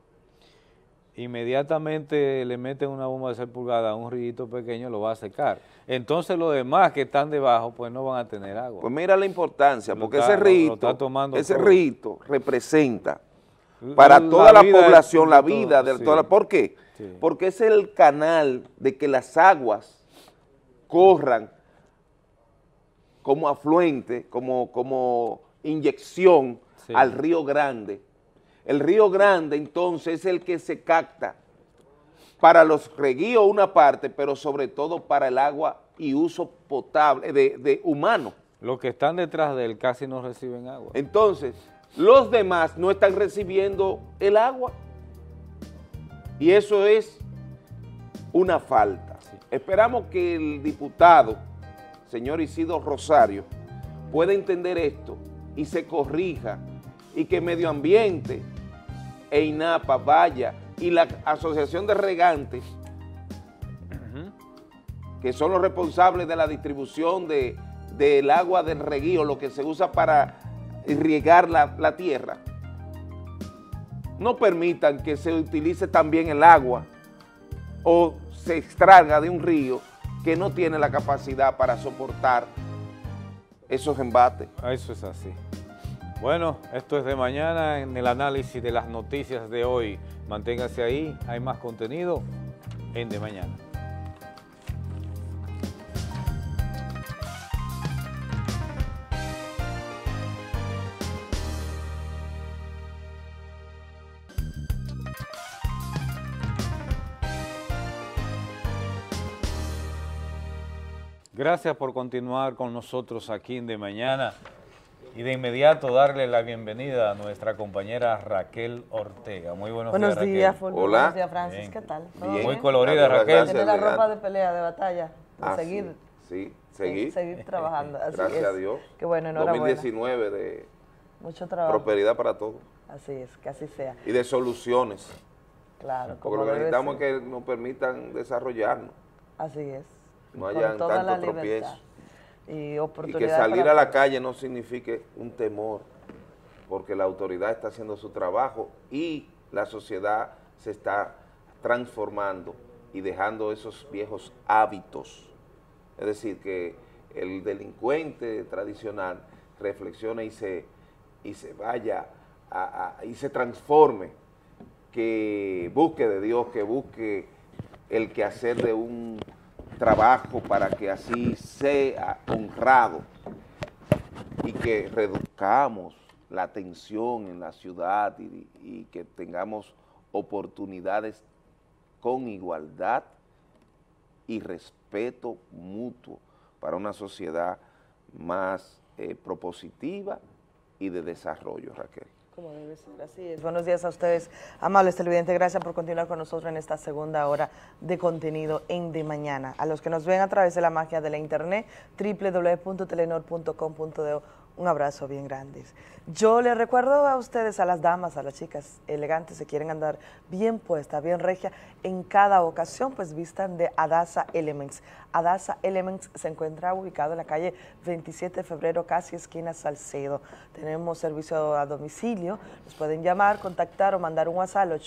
inmediatamente le meten una bomba de 6 pulgadas a un río pequeño, lo va a secar. Entonces los demás que están debajo, pues no van a tener agua. Pues mira la importancia, Lo porque está- ese tomando ese representa para La toda la población, la todo, vida de sí. toda la, ¿por qué? Sí. Porque es el canal de que las aguas corran como afluente, como, como inyección Sí. al río Grande. El río Grande entonces es el que se capta para los reguíos una parte, pero sobre todo para el agua y uso potable de, de humano. Los que están detrás de él casi no reciben agua. Entonces, los demás no están recibiendo el agua. Y eso es una falta. Esperamos que el diputado, señor Isidro Rosario, pueda entender esto y se corrija y que Medio Ambiente e INAPA vaya y la Asociación de Regantes, que son los responsables de la distribución de, del agua del reguío, lo que se usa para irrigar la, la tierra, no permitan que se utilice también el agua o se extraiga de un río que no tiene la capacidad para soportar esos embates. Eso es así. Bueno, esto es de mañana en el análisis de las noticias de hoy. Manténgase ahí, hay más contenido en de mañana. Gracias por continuar con nosotros aquí en De Mañana y de inmediato darle la bienvenida a nuestra compañera Raquel Ortega. Muy buenos, Buenos días, días, Raquel. Fulvio. Buenos días, Francis. ¿Qué tal? ¿Todo Muy bien? colorida, Raquel. Tiene la ropa de pelea, de batalla, de Ah, seguir, Sí, seguir. seguir trabajando. Así Gracias es. a Dios. Qué bueno, enhorabuena. 2019 de Mucho trabajo. prosperidad para todos Así es, que así sea. y de soluciones. Claro, Porque como lo que necesitamos es que nos permitan desarrollarnos. Así es. No Con hayan toda la Y que salir para a la calle no signifique un temor, porque la autoridad está haciendo su trabajo y la sociedad se está transformando y dejando esos viejos hábitos. Es decir, que el delincuente tradicional reflexione y se, y se vaya a- a- y se transforme, que busque de Dios, que busque el quehacer de un trabajo para que así sea honrado y que reduzcamos la tensión en la ciudad y, que tengamos oportunidades con igualdad y respeto mutuo para una sociedad más eh, propositiva y de desarrollo, Raquel. Así es. Buenos días a ustedes, amables televidentes. Gracias por continuar con nosotros en esta segunda hora de contenido en De Mañana. A los que nos ven a través de la magia de la internet, www.telenor.com.do, un abrazo bien grande. Yo les recuerdo a ustedes, a las damas, a las chicas elegantes, que quieren andar bien puesta, bien regia, en cada ocasión, pues vistan de Adasa Elements. Adasa Elements se encuentra ubicado en la calle 27 de febrero, casi esquina Salcedo. Tenemos servicio a domicilio, nos pueden llamar, contactar o mandar un WhatsApp al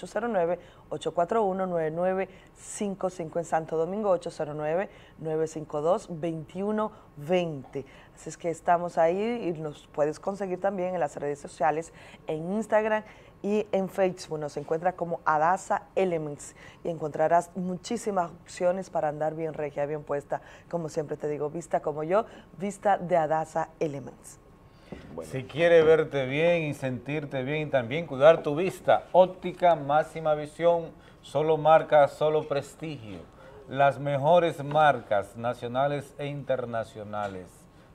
809-841-9955 en Santo Domingo, 809-952-2120. Así es que estamos ahí y nos puedes conseguir también en las redes sociales, en Instagram y en Facebook. Nos encuentra como Adasa Elements y encontrarás muchísimas opciones para andar bien regia, bien puesta. Como siempre te digo, vista como yo, vista de Adasa Elements. Si quiere verte bien y sentirte bien y también cuidar tu vista, óptica máxima visión, solo marca, solo prestigio. las mejores marcas nacionales e internacionales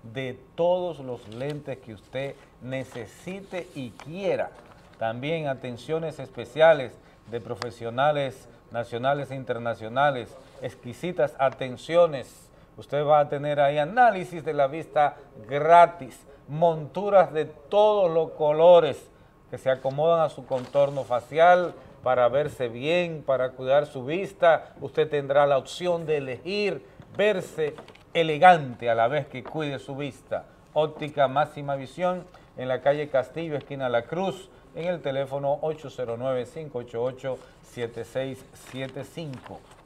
de todos los lentes que usted necesite y quiera. También atenciones especiales de profesionales nacionales e internacionales, exquisitas atenciones. Usted va a tener ahí análisis de la vista gratis, monturas de todos los colores que se acomodan a su contorno facial para verse bien, para cuidar su vista. Usted tendrá la opción de elegir verse elegante a la vez que cuide su vista. Óptica Máxima Visión en la calle Castillo, esquina La Cruz, en el teléfono 809-588-7675.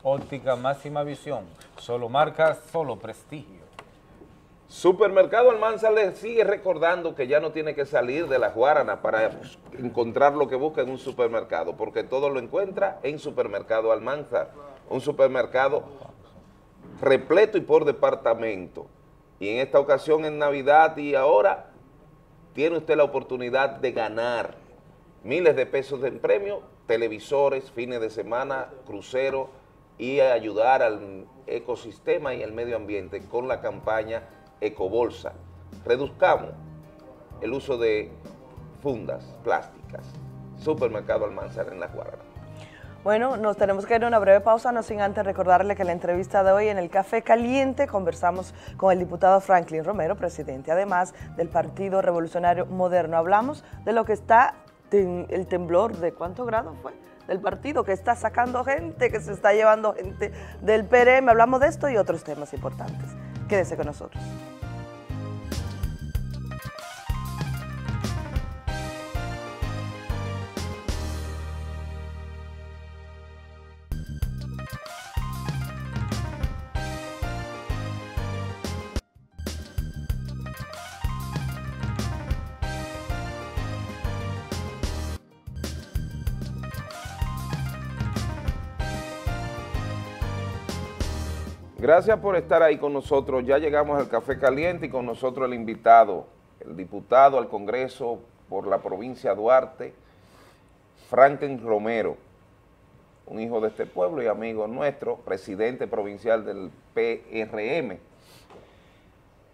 Óptica Máxima Visión, solo marcas, solo prestigio. Supermercado Almanza le sigue recordando que ya no tiene que salir de la Guarana para encontrar lo que busca en un supermercado, porque todo lo encuentra en Supermercado Almanza, un supermercado repleto y por departamento. Y en esta ocasión en Navidad y ahora tiene usted la oportunidad de ganar miles de pesos de premio, televisores, fines de semana, crucero y ayudar al ecosistema y al medio ambiente con la campaña Ecobolsa. Reduzcamos el uso de fundas plásticas. Supermercado Almanzar en La Guarana. Bueno, nos tenemos que ir a una breve pausa, no sin antes recordarle que la entrevista de hoy en el Café Caliente conversamos con el diputado Franklin Romero, presidente además del Partido Revolucionario Moderno. Hablamos de lo que está, el temblor, ¿de cuánto grado fue? Del partido que está sacando gente, que se está llevando gente del PRM. Hablamos de esto y otros temas importantes. Quédese con nosotros. Gracias por estar ahí con nosotros. Ya llegamos al Café Caliente y con nosotros el invitado, el diputado al Congreso por la provincia Duarte, Franklin Romero, un hijo de este pueblo y amigo nuestro, presidente provincial del PRM.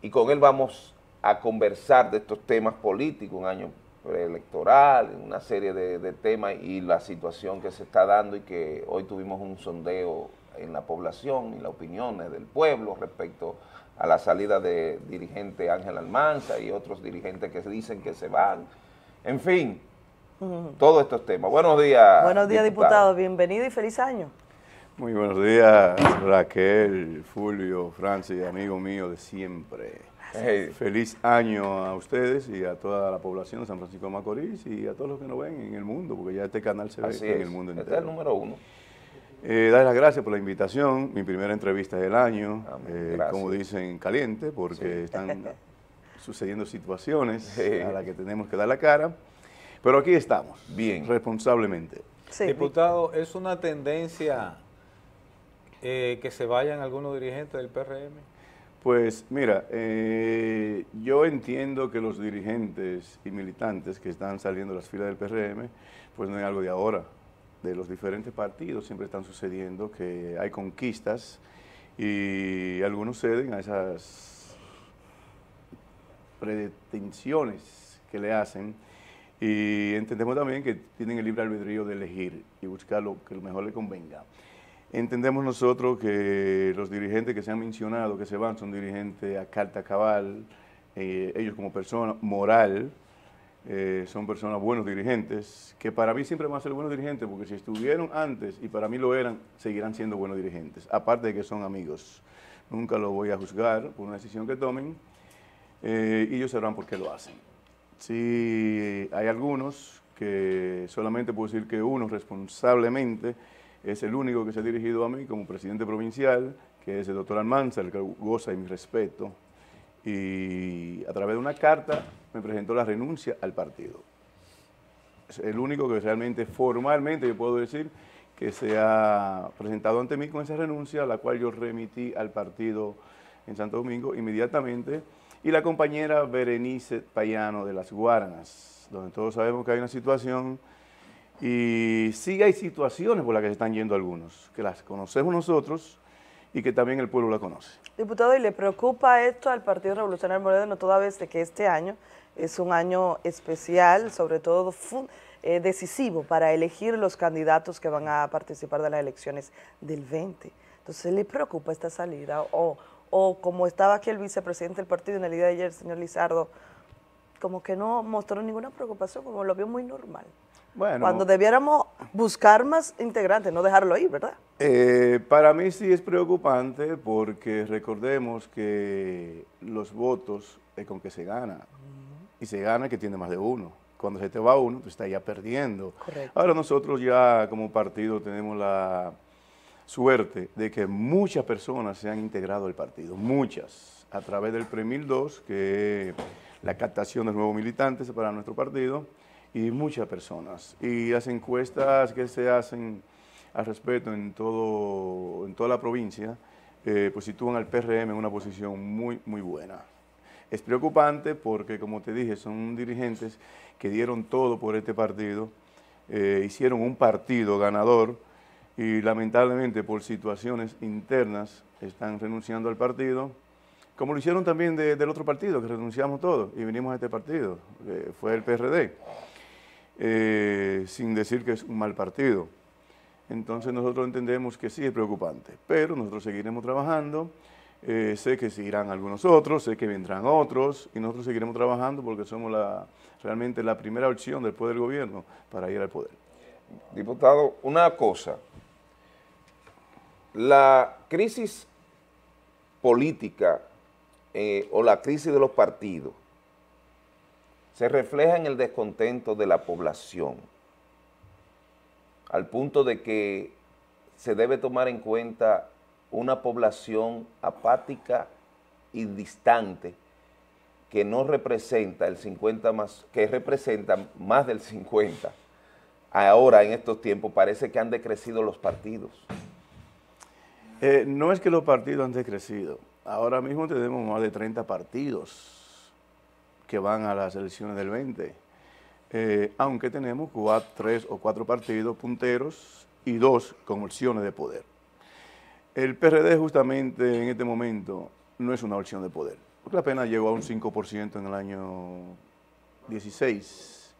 Y con él vamos a conversar de estos temas políticos, un año preelectoral, una serie de temas y la situación que se está dando y que hoy tuvimos un sondeo en la población y las opiniones del pueblo respecto a la salida de dirigente Ángel Almanza y otros dirigentes que dicen que se van. En fin, todos estos temas. Buenos días. Buenos días, diputado. Bienvenido y feliz año. Muy buenos días, Raquel, Fulvio, Francis, amigo mío de siempre. Feliz año a ustedes y a toda la población de San Francisco de Macorís y a todos los que nos ven en el mundo, porque ya este canal se ve en el mundo entero. Este es el número uno. Eh, dar las gracias por la invitación, mi primera entrevista del año, eh, como dicen, caliente, porque están sucediendo situaciones a las que tenemos que dar la cara, pero aquí estamos, bien, responsablemente. Diputado, ¿es una tendencia eh, que se vayan algunos dirigentes del PRM? Pues mira, eh, yo entiendo que los dirigentes y militantes que están saliendo de las filas del PRM, pues no es algo de ahora, de los diferentes partidos siempre están sucediendo que hay conquistas y algunos ceden a esas pretensiones que le hacen y entendemos también que tienen el libre albedrío de elegir y buscar lo que mejor le convenga. Entendemos nosotros que los dirigentes que se han mencionado, que se van, son dirigentes a carta cabal, eh, ellos como persona moral, eh, son personas buenos dirigentes, que para mí siempre van a ser buenos dirigentes, porque si estuvieron antes y para mí lo eran, seguirán siendo buenos dirigentes, aparte de que son amigos. Nunca lo voy a juzgar por una decisión que tomen eh, y ellos sabrán por qué lo hacen. Sí, hay algunos que solamente puedo decir que uno responsablemente es el único que se ha dirigido a mí como presidente provincial, que es el doctor Almanza, el que goza de mi respeto, y a través de una carta me presentó la renuncia al partido. Es el único que realmente formalmente yo puedo decir que se ha presentado ante mí con esa renuncia, la cual yo remití al partido en Santo Domingo inmediatamente, y la compañera Berenice Payano de Las Guaranas, donde todos sabemos que hay una situación, y sí hay situaciones por las que se están yendo algunos, que las conocemos nosotros, y que también el pueblo la conoce. Diputado, ¿y le preocupa esto al Partido Revolucionario Moderno toda vez de que este año es un año especial, sobre todo eh, decisivo para elegir los candidatos que van a participar de las elecciones del 20? Entonces, ¿le preocupa esta salida? O, o como estaba aquí el vicepresidente del partido en el día de ayer, el señor Lizardo, como que no mostró ninguna preocupación, como lo vio muy normal. Bueno, Cuando debiéramos buscar más integrantes, no dejarlo ahí, ¿verdad? Eh, para mí sí es preocupante porque recordemos que los votos es con que se gana. Y se gana que tiene más de uno. Cuando se te va uno, tú estás ya perdiendo. Correcto. Ahora nosotros ya como partido tenemos la suerte de que muchas personas se han integrado al partido, muchas, a través del PREMIL 2, que es la captación de nuevos militantes para nuestro partido, y muchas personas. Y las encuestas que se hacen al respecto en, todo, en toda la provincia, eh, pues sitúan al PRM en una posición muy, muy buena. Es preocupante porque, como te dije, son dirigentes que dieron todo por este partido, eh, hicieron un partido ganador y lamentablemente por situaciones internas están renunciando al partido, como lo hicieron también de- del otro partido, que renunciamos todos y vinimos a este partido, fue el PRD, eh, sin decir que es un mal partido. Entonces nosotros entendemos que sí es preocupante, pero nosotros seguiremos trabajando. Eh, sé que seguirán algunos otros, sé que vendrán otros y nosotros seguiremos trabajando porque somos realmente la primera opción después del gobierno para ir al poder. Diputado, una cosa. La crisis política eh, o la crisis de los partidos se refleja en el descontento de la población, al punto de que se debe tomar en cuenta una población apática y distante que no representa el 50 más, que representa más del 50. Ahora, en estos tiempos, parece que han decrecido los partidos. Eh, no es que los partidos han decrecido. Ahora mismo tenemos más de 30 partidos que van a las elecciones del 20. Eh, aunque tenemos cuatro, tres o cuatro partidos punteros y dos con opciones de poder. El PRD justamente en este momento no es una opción de poder, porque apenas llegó a un 5% en el año 16.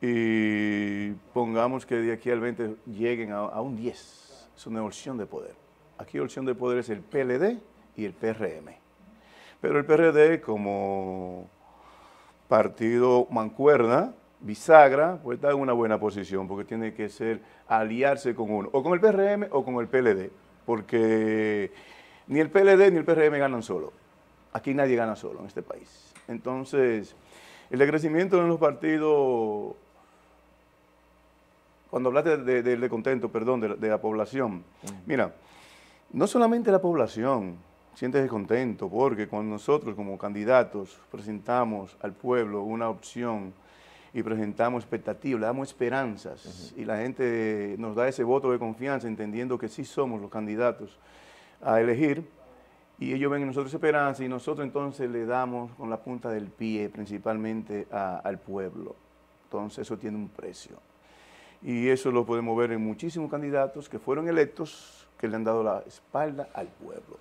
Y pongamos que de aquí al 20 lleguen a, a un 10. Es una opción de poder. Aquí la opción de poder es el PLD y el PRM. Pero el PRD como partido mancuerna, bisagra, pues está en una buena posición porque tiene que ser aliarse con uno, o con el PRM o con el PLD, porque ni el PLD ni el PRM ganan solo. Aquí nadie gana solo en este país. Entonces, el decrecimiento en los partidos, cuando hablaste de- del descontento, perdón, de, la- de la población, mira, no solamente la población siente descontento, porque cuando nosotros como candidatos presentamos al pueblo una opción y presentamos expectativas, le damos esperanzas y la gente nos da ese voto de confianza entendiendo que sí somos los candidatos a elegir y ellos ven en nosotros esperanza y nosotros entonces le damos con la punta del pie principalmente a- al pueblo. Entonces eso tiene un precio. Y eso lo podemos ver en muchísimos candidatos que fueron electos que le han dado la espalda al pueblo.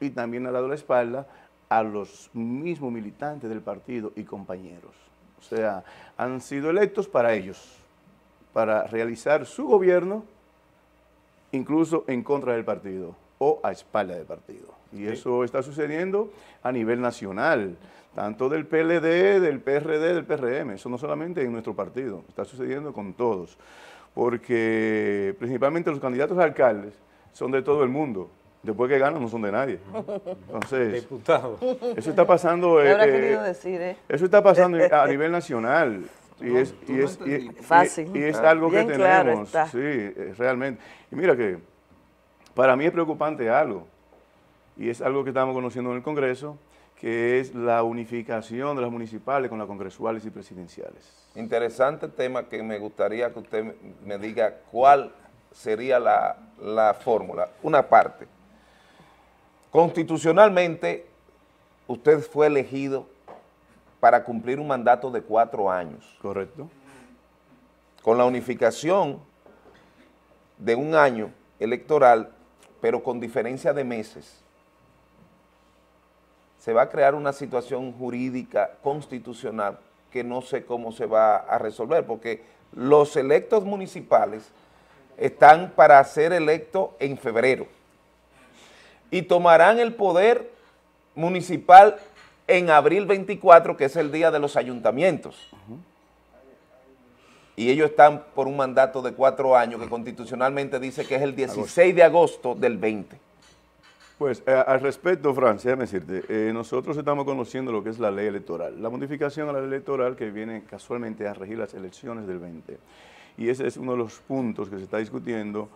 Y también han dado la espalda a los mismos militantes del partido y compañeros. O sea, han sido electos para ellos, para realizar su gobierno, incluso en contra del partido o a espalda del partido. Y eso está sucediendo a nivel nacional, tanto del PLD, del PRD, del PRM. Eso no solamente en nuestro partido, está sucediendo con todos. Porque principalmente los candidatos a alcaldes son de todo el mundo. Después que ganan no son de nadie. Entonces, Diputado. eso está pasando. ¿Qué habrá eh, querido eh, decir, eh? Eso está pasando a nivel nacional. Y es, y es, y- y- Fácil. y es algo que Bien tenemos, sí, eh, realmente. Y mira que para mí es preocupante algo, y es algo que estamos conociendo en el Congreso, que es la unificación de las municipales con las congresuales y presidenciales. Interesante tema que me gustaría que usted me- me diga cuál sería la, la fórmula. Una parte. Constitucionalmente, usted fue elegido para cumplir un mandato de cuatro años. Correcto. Con la unificación de un año electoral, pero con diferencia de meses, se va a crear una situación jurídica constitucional que no sé cómo se va a resolver, porque los electos municipales están para ser electos en febrero y tomarán el poder municipal en abril 24, que es el día de los ayuntamientos. Y ellos están por un mandato de cuatro años que constitucionalmente dice que es el 16 de agosto del 20. Pues eh, al respecto, Francia, déjame decirte, eh, nosotros estamos conociendo lo que es la ley electoral, la modificación a la ley electoral que viene casualmente a regir las elecciones del 20. Y ese es uno de los puntos que se está discutiendo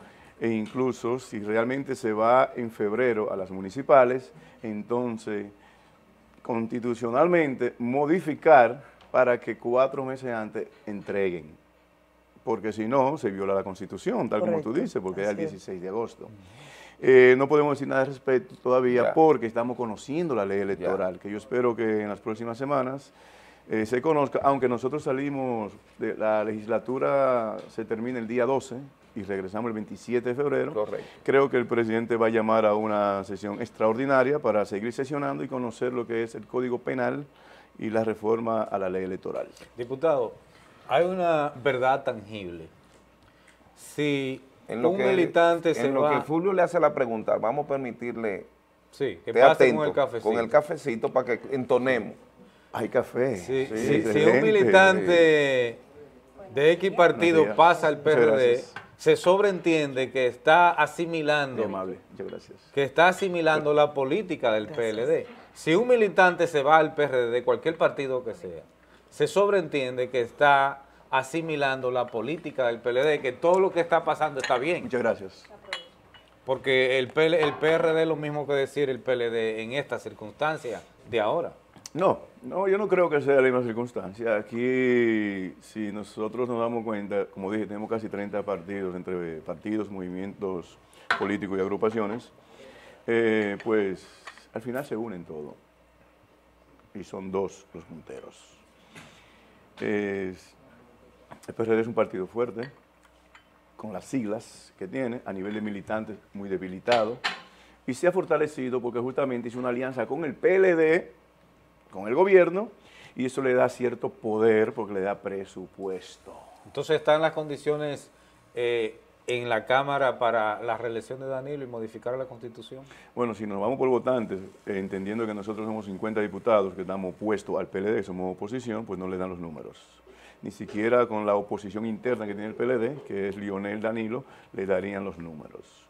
e incluso si realmente se va en febrero a las municipales, entonces constitucionalmente modificar para que cuatro meses antes entreguen, porque si no se viola la constitución, tal como tú dices, porque es el 16 de agosto. Eh, no podemos decir nada al respecto todavía Ya. porque estamos conociendo la ley electoral, que yo espero que en las próximas semanas eh, se conozca, aunque nosotros salimos, de la legislatura se termina el día 12 y regresamos el 27 de febrero. Creo que el presidente va a llamar a una sesión extraordinaria para seguir sesionando y conocer lo que es el Código Penal y la reforma a la ley electoral. Diputado, hay una verdad tangible. Si En lo un que, militante en se lo va... que Fulvio le hace la pregunta, vamos a permitirle Sí, que pase atento con el cafecito. con el cafecito para que entonemos. Hay café. Sí, Sí, si- un militante de X partido pasa al PRD, se sobreentiende que está asimilando, amable, gracias. que está asimilando la política del PLD. Si un militante se va al PRD de cualquier partido que sea, se sobreentiende que está asimilando la política del PLD, que todo lo que está pasando está bien. Muchas gracias. Porque el, PL el PRD es lo mismo que decir el PLD en esta circunstancia de ahora. No, no, yo no creo que sea la misma circunstancia. Aquí, si nosotros nos damos cuenta, como dije, tenemos casi 30 partidos, entre partidos, movimientos políticos y agrupaciones, eh, pues al final se unen todos. Y son dos los punteros. El PRD es un partido fuerte, con las siglas que tiene, a nivel de militantes muy debilitado, y se ha fortalecido porque justamente hizo una alianza con el PLD, con el gobierno, y eso le da cierto poder porque le da presupuesto. Entonces están las condiciones eh, en la Cámara para la reelección de Danilo y modificar la Constitución. Bueno, si nos vamos por votantes, eh, entendiendo que nosotros somos 50 diputados que estamos opuestos al PLD, somos oposición, pues no le dan los números. Ni siquiera con la oposición interna que tiene el PLD, que es Lionel Danilo, le darían los números.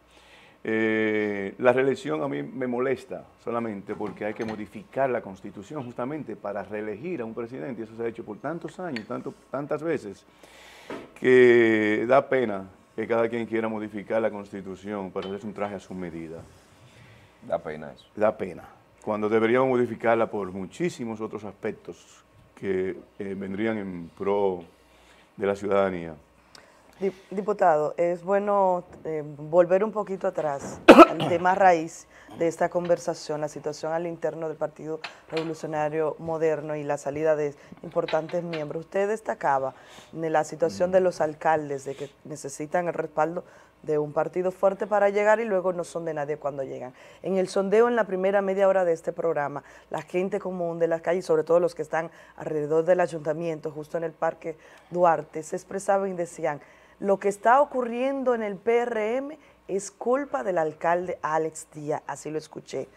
Eh, la reelección a mí me molesta solamente porque hay que modificar la constitución justamente para reelegir a un presidente y eso se ha hecho por tantos años, tanto, tantas veces, que da pena que cada quien quiera modificar la constitución para hacerse un traje a su medida. Da pena eso. Da pena. Cuando deberíamos modificarla por muchísimos otros aspectos que eh, vendrían en pro de la ciudadanía. Dip- Diputado, es bueno eh, volver un poquito atrás al tema raíz de esta conversación, la situación al interno del Partido Revolucionario Moderno y la salida de importantes miembros. Usted destacaba de la situación de los alcaldes, de que necesitan el respaldo de un partido fuerte para llegar y luego no son de nadie cuando llegan. En el sondeo, en la primera media hora de este programa, la gente común de las calles, sobre todo los que están alrededor del ayuntamiento, justo en el Parque Duarte, se expresaban y decían, lo que está ocurriendo en el PRM es culpa del alcalde Alex Díaz, así lo escuché.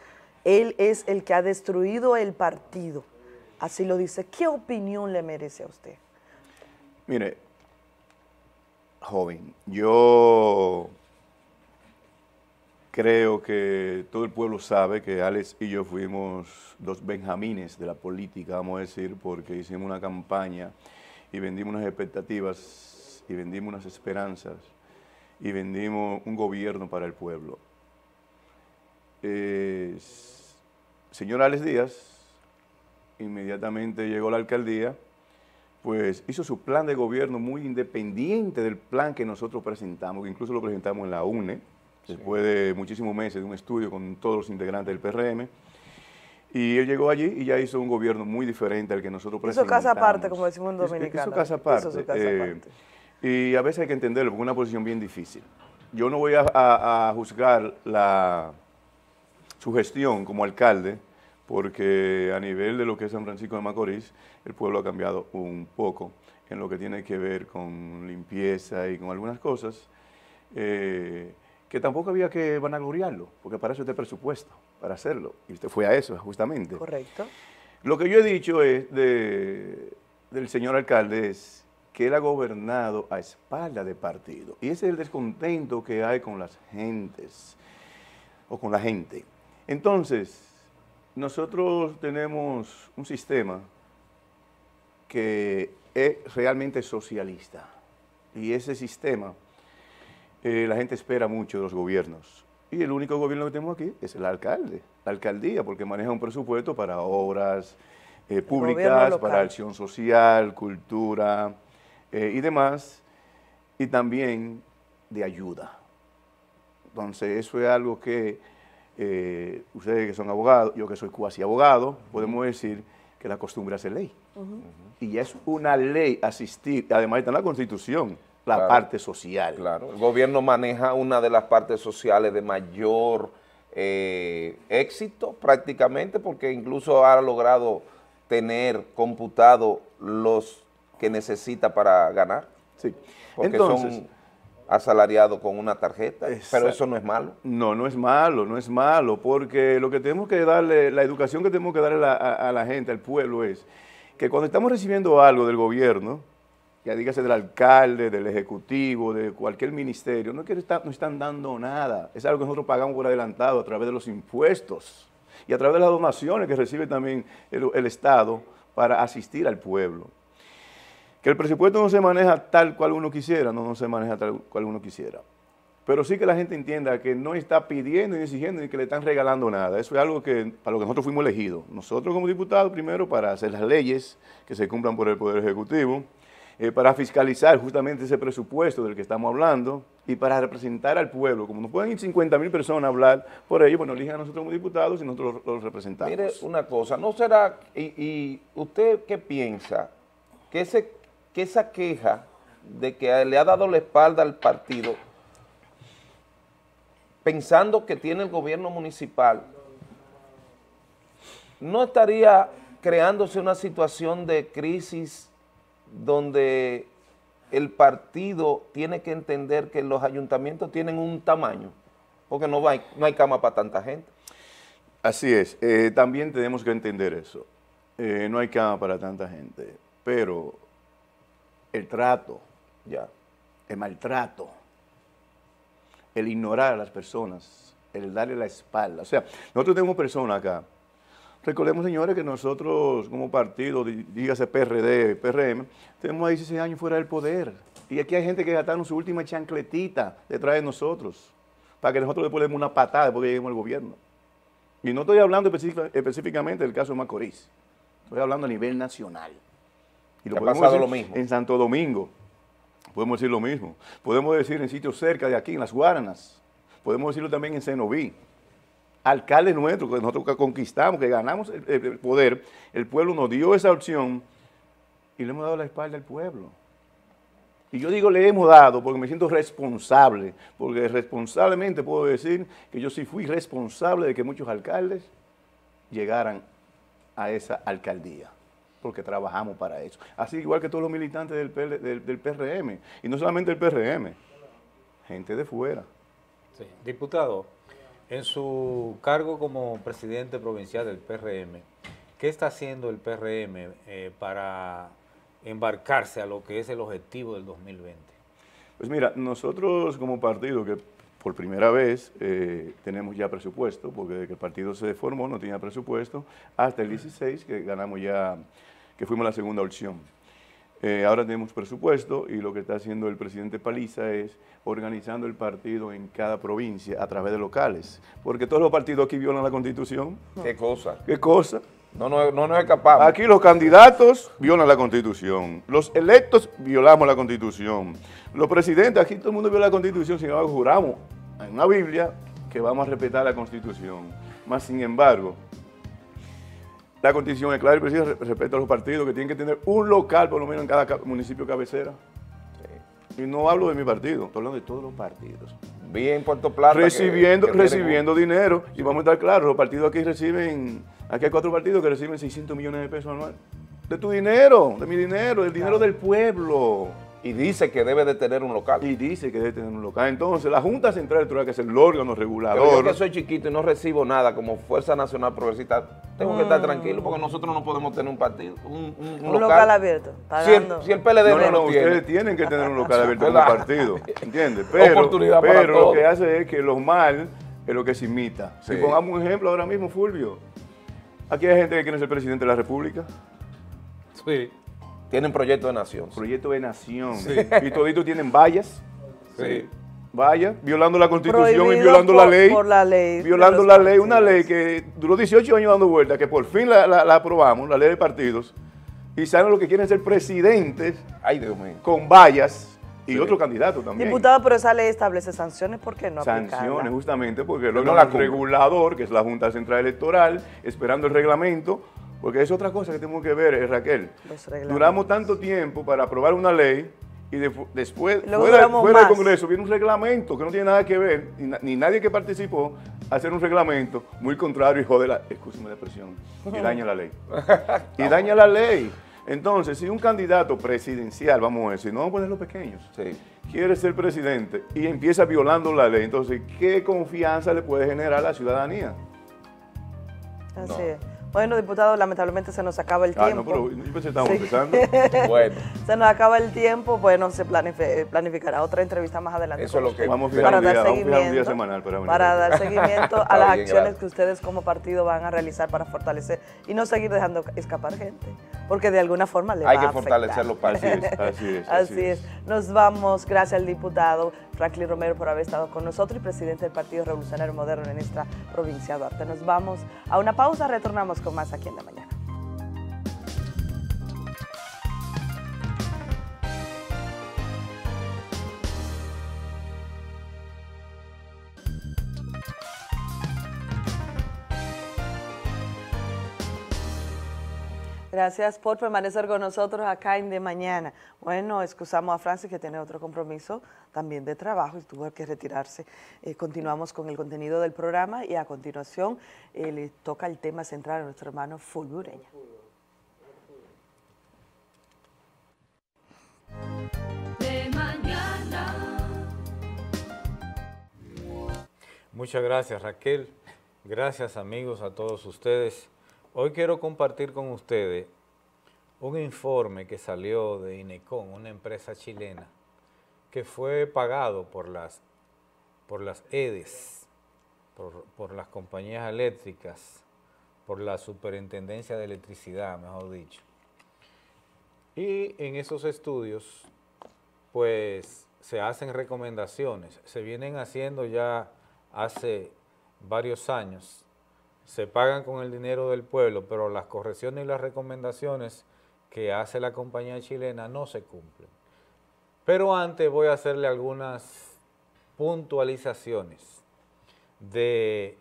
Él es el que ha destruido el partido, así lo dice. ¿Qué opinión le merece a usted? Mire, joven, yo creo que todo el pueblo sabe que Alex y yo fuimos dos benjamines de la política, vamos a decir, porque hicimos una campaña y vendimos unas expectativas y vendimos unas esperanzas y vendimos un gobierno para el pueblo. Eh, señor Alex Díaz inmediatamente llegó a la alcaldía, pues hizo su plan de gobierno muy independiente del plan que nosotros presentamos, que incluso lo presentamos en la UNE, después de muchísimos meses de un estudio con todos los integrantes del PRM. Y él llegó allí y ya hizo un gobierno muy diferente al que nosotros Hizo presentamos. casa aparte, como decimos en Hizo- Dominicano. Hizo casa aparte. Hizo su casa eh, aparte. Y a veces hay que entenderlo, porque es una posición bien difícil. yo no voy a, a- a juzgar la, su gestión como alcalde, porque a nivel de lo que es San Francisco de Macorís, el pueblo ha cambiado un poco en lo que tiene que ver con limpieza y con algunas cosas, eh, que tampoco había que vanagloriarlo, porque para eso está el presupuesto, para hacerlo. Y usted fue a eso, justamente. Correcto. Lo que yo he dicho es de- del señor alcalde es que él ha gobernado a espalda de partido. Y ese es el descontento que hay con las gentes o con la gente. Entonces, nosotros tenemos un sistema que es realmente socialista. Y ese sistema, eh, la gente espera mucho de los gobiernos. Y el único gobierno que tenemos aquí es el alcalde, la alcaldía, porque maneja un presupuesto para obras eh, públicas, para acción social, cultura eh, y demás, y también de ayuda. Entonces, eso es algo que eh, ustedes que son abogados, yo que soy cuasi abogado, podemos decir que la costumbre hace ley. Y ya es una ley asistir, además está en la Constitución, la Claro. parte social. Claro, el gobierno maneja una de las partes sociales de mayor eh, éxito prácticamente porque incluso ha logrado tener computado los que necesita para ganar. Sí. Porque Entonces- son asalariados con una tarjeta, pero eso no es malo. No, no es malo, no es malo, porque lo que tenemos que darle, la educación que tenemos que darle a, a- a la gente, al pueblo, es que cuando estamos recibiendo algo del gobierno, ya dígase del alcalde, del ejecutivo, de cualquier ministerio, no es que está- no están dando nada, es algo que nosotros pagamos por adelantado a través de los impuestos y a través de las donaciones que recibe también el, el Estado para asistir al pueblo. Que el presupuesto no se maneja tal cual uno quisiera, no, no se maneja tal cual uno quisiera. Pero sí que la gente entienda que no está pidiendo ni exigiendo ni que le están regalando nada. Eso es algo que para lo que nosotros fuimos elegidos. Nosotros como diputados, primero, para hacer las leyes que se cumplan por el Poder Ejecutivo, eh, para fiscalizar justamente ese presupuesto del que estamos hablando y para representar al pueblo. Como no pueden ir 50 mil personas a hablar por ello, bueno, elijan a nosotros como diputados y nosotros los, los representamos. Mire una cosa, ¿no será, y, y usted qué piensa, que, ese, que esa queja de que le ha dado la espalda al partido, pensando que tiene el gobierno municipal, no estaría creándose una situación de crisis donde el partido tiene que entender que los ayuntamientos tienen un tamaño, porque no hay, no hay cama para tanta gente. Así es, eh, también tenemos que entender eso. Eh, no hay cama para tanta gente, pero el trato, ya, el maltrato, el ignorar a las personas, el darle la espalda. O sea, nosotros tenemos personas acá. Recordemos, señores, que nosotros como partido, dí- dígase PRD, PRM, tenemos 16 años fuera del poder. Y aquí hay gente que gastaron su última chancletita detrás de nosotros, para que nosotros le ponemos una patada después que lleguemos al gobierno. Y no estoy hablando específica- específicamente del caso de Macorís, estoy hablando a nivel nacional. Y ha podemos pasado decir lo mismo. En Santo Domingo, podemos decir lo mismo. Podemos decir en sitios cerca de aquí, en las Guaranas. Podemos decirlo también en Cenoví. Alcalde nuestro, que nosotros que conquistamos, que ganamos el poder, el pueblo nos dio esa opción y le hemos dado la espalda al pueblo. Y yo digo le hemos dado porque me siento responsable, porque responsablemente puedo decir que yo sí fui responsable de que muchos alcaldes llegaran a esa alcaldía, porque trabajamos para eso. Así igual que todos los militantes del, PL del, del PRM, y no solamente el PRM, gente de fuera. Sí. Diputado, en su cargo como presidente provincial del PRM, ¿qué está haciendo el PRM eh, para embarcarse a lo que es el objetivo del 2020? Pues mira, nosotros como partido que por primera vez eh, tenemos ya presupuesto, porque desde que el partido se formó no tenía presupuesto, hasta el 16 que ganamos ya, que fuimos la segunda opción. Eh, ahora tenemos presupuesto y lo que está haciendo el presidente Paliza es organizando el partido en cada provincia a través de locales, porque todos los partidos aquí violan la constitución. ¿Qué cosa? ¿Qué cosa? No, no, no nos escapamos. Aquí los candidatos violan la constitución, los electos violamos la constitución, los presidentes, aquí todo el mundo viola la constitución, sin embargo juramos en una Biblia que vamos a respetar la constitución. Más sin embargo, la constitución es clara y precisa re- respecto a los partidos que tienen que tener un local por lo menos en cada ca- municipio cabecera. Y no hablo de mi partido, estoy hablando de todos los partidos. Vi en Puerto Plata recibiendo, que recibiendo dinero. Y vamos a estar claros, los partidos aquí reciben, aquí hay cuatro partidos que reciben 600 millones de pesos anual. De tu dinero, de mi dinero, del dinero del pueblo. Y dice que debe de tener un local. Y dice que debe tener un local. Entonces, la Junta Central Electoral, que es el órgano Pero yo regulador, que soy chiquito y no recibo nada como Fuerza Nacional Progresista, tengo que estar tranquilo porque nosotros no podemos tener un partido, un, un- un Un local abierto, Si el, si el PLD No, no, no, tiene. ustedes tienen que tener un local abierto como partido, ¿entiendes? Pero, Oportunidad para pero lo que hace es que lo mal es lo que se imita. Sí. Si pongamos un ejemplo ahora mismo, Fulvio, aquí hay gente que quiere ser presidente de la República. Sí. Tienen proyecto de nación. Proyecto de nación. Sí. Y toditos tienen vallas. Sí. Vallas, violando la constitución y violando por- la ley. por la ley de Violando la ley, una ley que duró 18 años dando vueltas, que por fin la, la- la aprobamos, la ley de partidos. Y saben lo que quieren ser presidentes Ay, Dios mío. con vallas y Sí. otro candidato también. Diputado, pero esa ley establece sanciones, ¿por qué no sanciones aplicarla? justamente porque el Pero no la regulador, que es la Junta Central Electoral, esperando el reglamento, porque es otra cosa que tenemos que ver, eh, Raquel. Duramos tanto tiempo para aprobar una ley y de- después, luego fuera, del. Congreso, viene un reglamento que no tiene nada que ver, ni, na- ni nadie que participó, a hacer un reglamento muy contrario y jode la, excúsame la expresión, y daña la ley. y daña la ley. Entonces, si un candidato presidencial, vamos a decir, no vamos a poner los pequeños, quiere ser presidente y empieza violando la ley, entonces, ¿qué confianza le puede generar a la ciudadanía? Así es. Bueno, diputado, lamentablemente se nos acaba el Ah, tiempo. no, pero yo pensé que estábamos Sí. empezando. Bueno. Se nos acaba el tiempo, bueno, se planifi- planificará otra entrevista más adelante. Eso es lo que- Vamos a fijar para un día, dar vamos a fijar un día seguimiento, semanal para dar seguimiento a las bien, acciones gracias. que ustedes como partido van a realizar para fortalecer y no seguir dejando escapar gente, porque de alguna forma le Hay va que a afectar. fortalecer los partidos. Así es, así es, Así así es. Nos vamos, gracias al diputado Franklin Romero por haber estado con nosotros y presidente del Partido Revolucionario Moderno en nuestra provincia de Duarte. Nos vamos a una pausa, retornamos con más aquí en la mañana. Gracias por permanecer con nosotros acá en De Mañana. Bueno, excusamos a Francis que tiene otro compromiso también de trabajo y tuvo que retirarse. Eh, continuamos con el contenido del programa y a continuación eh, le toca el tema central a nuestro hermano Fulvio Ureña. De mañana. Muchas gracias Raquel, gracias amigos a todos ustedes. Hoy quiero compartir con ustedes un informe que salió de Inecon, una empresa chilena, que fue pagado por las, por las EDES, por, por las compañías eléctricas, por la Superintendencia de Electricidad, mejor dicho. Y en esos estudios, pues se hacen recomendaciones, se vienen haciendo ya hace varios años, se pagan con el dinero del pueblo, pero las correcciones y las recomendaciones que hace la compañía chilena no se cumplen. Pero antes voy a hacerle algunas puntualizaciones de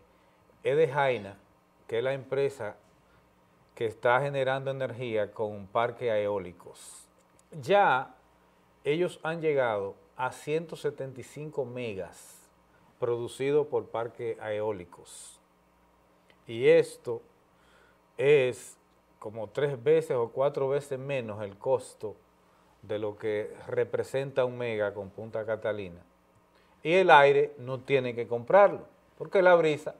Edejaina, que es la empresa que está generando energía con parques eólicos. Ya ellos han llegado a 175 megas producidos por parques eólicos. Y esto es como tres veces o cuatro veces menos el costo de lo que representa un mega con Punta Catalina. Y el aire no tiene que comprarlo, porque la brisa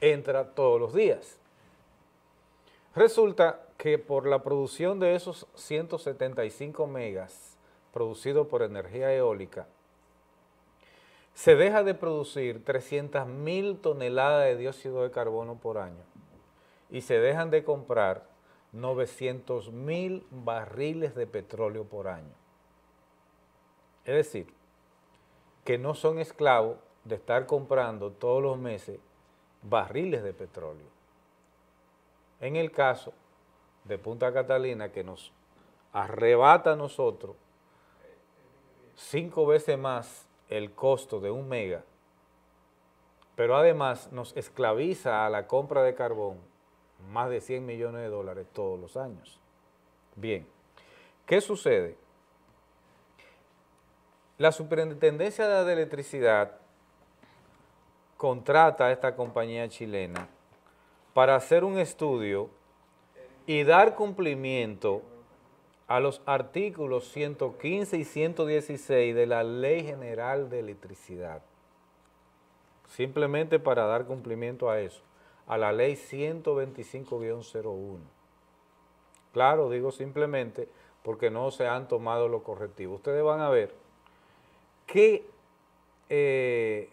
entra todos los días. Resulta que por la producción de esos 175 megas producidos por energía eólica, se deja de producir 300 mil toneladas de dióxido de carbono por año y se dejan de comprar 900 mil barriles de petróleo por año. Es decir, que no son esclavos de estar comprando todos los meses barriles de petróleo. En el caso de Punta Catalina, que nos arrebata a nosotros cinco veces más el costo de un mega, pero además nos esclaviza a la compra de carbón más de 100 millones de dólares todos los años. Bien, ¿qué sucede? La Superintendencia de Electricidad contrata a esta compañía chilena para hacer un estudio y dar cumplimiento a los artículos 115 y 116 de la Ley General de Electricidad. Simplemente para dar cumplimiento a eso, a la Ley 125-01. Claro, digo simplemente porque no se han tomado los correctivos. Ustedes van a ver qué eh,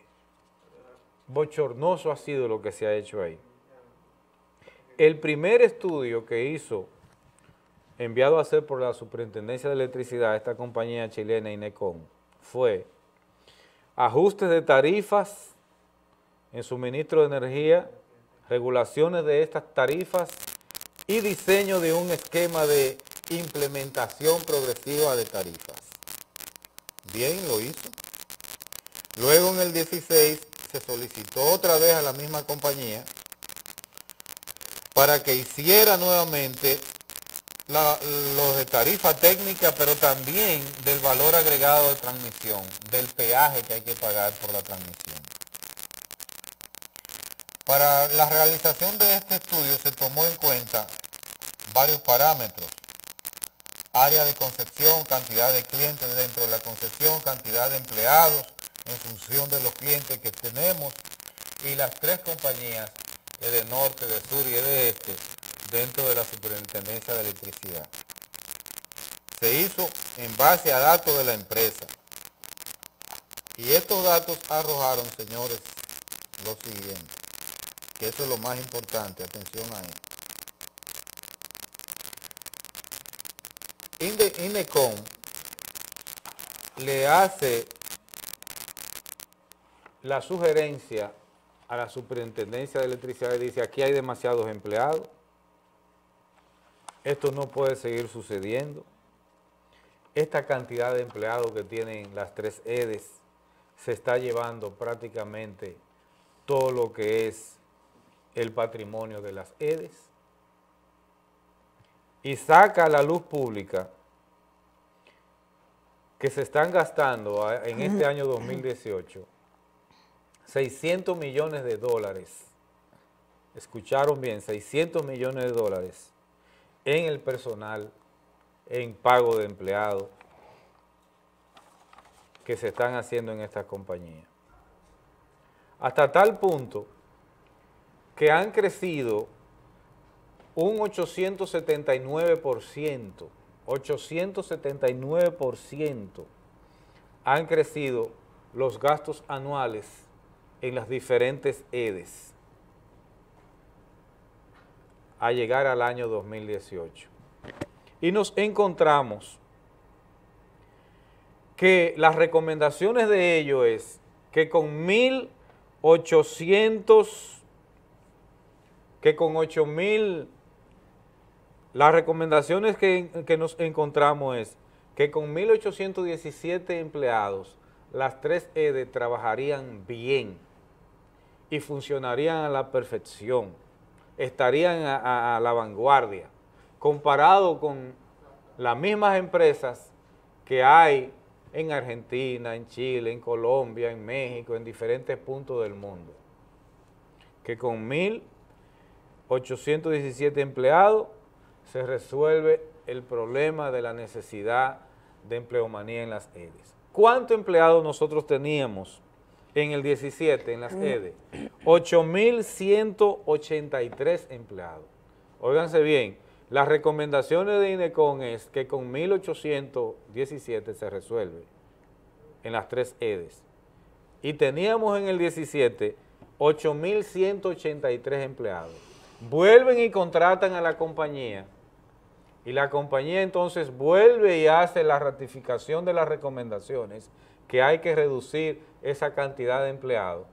bochornoso ha sido lo que se ha hecho ahí. El primer estudio que hizo, enviado a hacer por la Superintendencia de Electricidad, esta compañía chilena INECOM, fue ajustes de tarifas en suministro de energía, regulaciones de estas tarifas y diseño de un esquema de implementación progresiva de tarifas. Bien, lo hizo. Luego en el 16 se solicitó otra vez a la misma compañía para que hiciera nuevamente los de tarifa técnica, pero también del valor agregado de transmisión, del peaje que hay que pagar por la transmisión. Para la realización de este estudio se tomó en cuenta varios parámetros. Área de concepción, cantidad de clientes dentro de la concepción, cantidad de empleados en función de los clientes que tenemos y las tres compañías de norte, de sur y de este dentro de la Superintendencia de Electricidad. Se hizo en base a datos de la empresa. Y estos datos arrojaron, señores, lo siguiente, que eso es lo más importante, atención a esto. Inde- INECOM le hace la sugerencia a la Superintendencia de Electricidad y dice, aquí hay demasiados empleados, esto no puede seguir sucediendo, esta cantidad de empleados que tienen las tres EDES se está llevando prácticamente todo lo que es el patrimonio de las EDES y saca a la luz pública que se están gastando a- en este año 2018 600 millones de dólares, escucharon bien, 600 millones de dólares en el personal, en pago de empleados que se están haciendo en esta compañía. Hasta tal punto que han crecido un 879%, 879% han crecido los gastos anuales en las diferentes EDES a llegar al año 2018. Y nos encontramos que las recomendaciones de ello es que con 1.800, que con 8.000, las recomendaciones que, que nos encontramos es que con 1.817 empleados, las tres EDE trabajarían bien y funcionarían a la perfección, estarían a, la vanguardia, comparado con las mismas empresas que hay en Argentina, en Chile, en Colombia, en México, en diferentes puntos del mundo, que con 1.817 empleados se resuelve el problema de la necesidad de empleomanía en las EDES. ¿Cuántos empleados nosotros teníamos en el 17 en las EDES? 8.183 empleados. Óiganse bien, las recomendaciones de INECON es que con 1.817 se resuelve en las tres EDES. Y teníamos en el 17 8.183 empleados. Vuelven y contratan a la compañía y la compañía entonces vuelve y hace la ratificación de las recomendaciones que hay que reducir esa cantidad de empleados.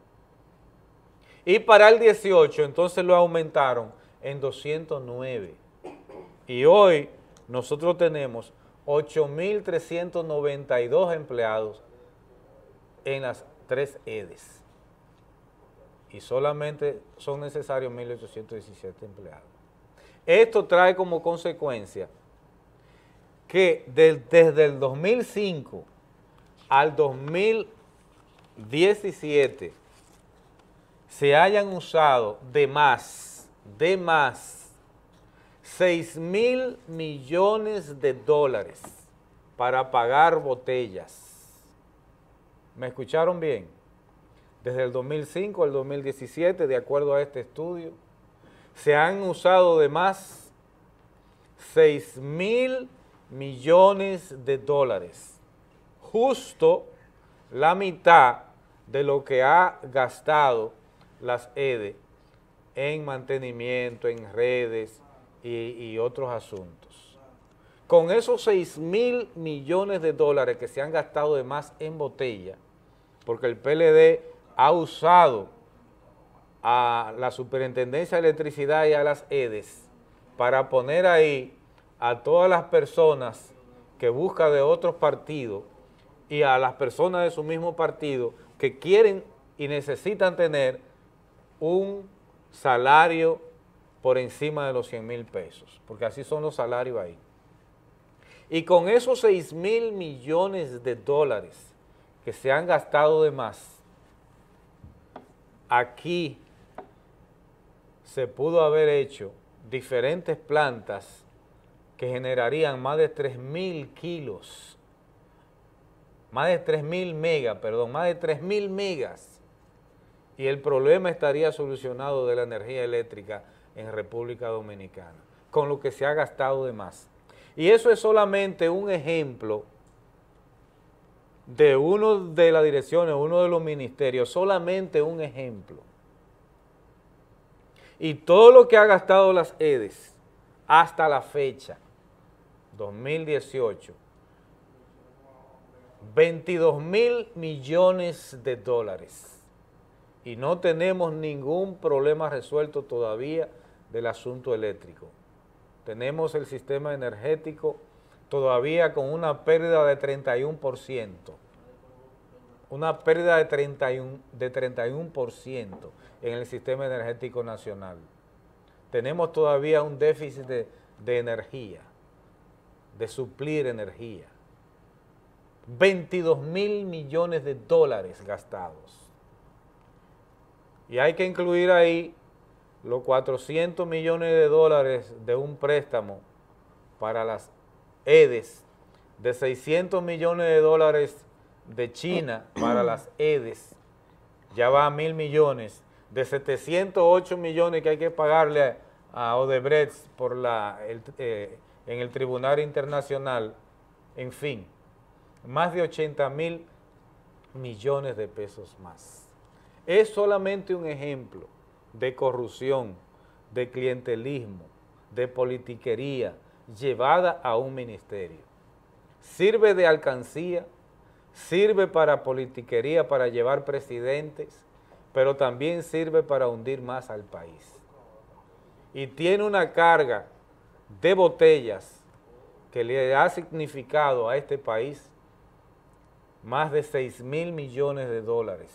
Y para el 18 entonces lo aumentaron en 209. Y hoy nosotros tenemos 8.392 empleados en las tres EDES. Y solamente son necesarios 1.817 empleados. Esto trae como consecuencia que desde el 2005 al 2017 se hayan usado de más, de más, 6 mil millones de dólares para pagar botellas. ¿Me escucharon bien? Desde el 2005 al 2017, de acuerdo a este estudio, se han usado de más 6 mil millones de dólares, justo la mitad de lo que ha gastado las EDE en mantenimiento, en redes y, y otros asuntos. Con esos 6 mil millones de dólares que se han gastado de más en botella, porque el PLD ha usado a la Superintendencia de Electricidad y a las EDES para poner ahí a todas las personas que busca de otros partidos y a las personas de su mismo partido que quieren y necesitan tener un salario por encima de los 100 mil pesos, porque así son los salarios ahí. Y con esos 6 mil millones de dólares que se han gastado de más, aquí se pudo haber hecho diferentes plantas que generarían más de 3 mil kilos, más de 3 mil megas, perdón, más de 3 mil megas, y el problema estaría solucionado de la energía eléctrica en República Dominicana, con lo que se ha gastado de más. Y eso es solamente un ejemplo de uno de las direcciones, uno de los ministerios, solamente un ejemplo. Y todo lo que ha gastado las EDES hasta la fecha, 2018, 22 mil millones de dólares. Y no tenemos ningún problema resuelto todavía del asunto eléctrico. Tenemos el sistema energético todavía con una pérdida de 31%, una pérdida de 31%, de 31% en el sistema energético nacional. Tenemos todavía un déficit de energía, de suplir energía. 22 mil millones de dólares gastados. Y hay que incluir ahí los 400 millones de dólares de un préstamo para las EDES, de 600 millones de dólares de China para las EDES, ya va a mil millones, de 708 millones que hay que pagarle a Odebrecht por la, eh, en el Tribunal Internacional, en fin, más de 80 mil millones de pesos más. Es solamente un ejemplo de corrupción, de clientelismo, de politiquería llevada a un ministerio. Sirve de alcancía, sirve para politiquería, para llevar presidentes, pero también sirve para hundir más al país. Y tiene una carga de botellas que le ha significado a este país más de 6 mil millones de dólares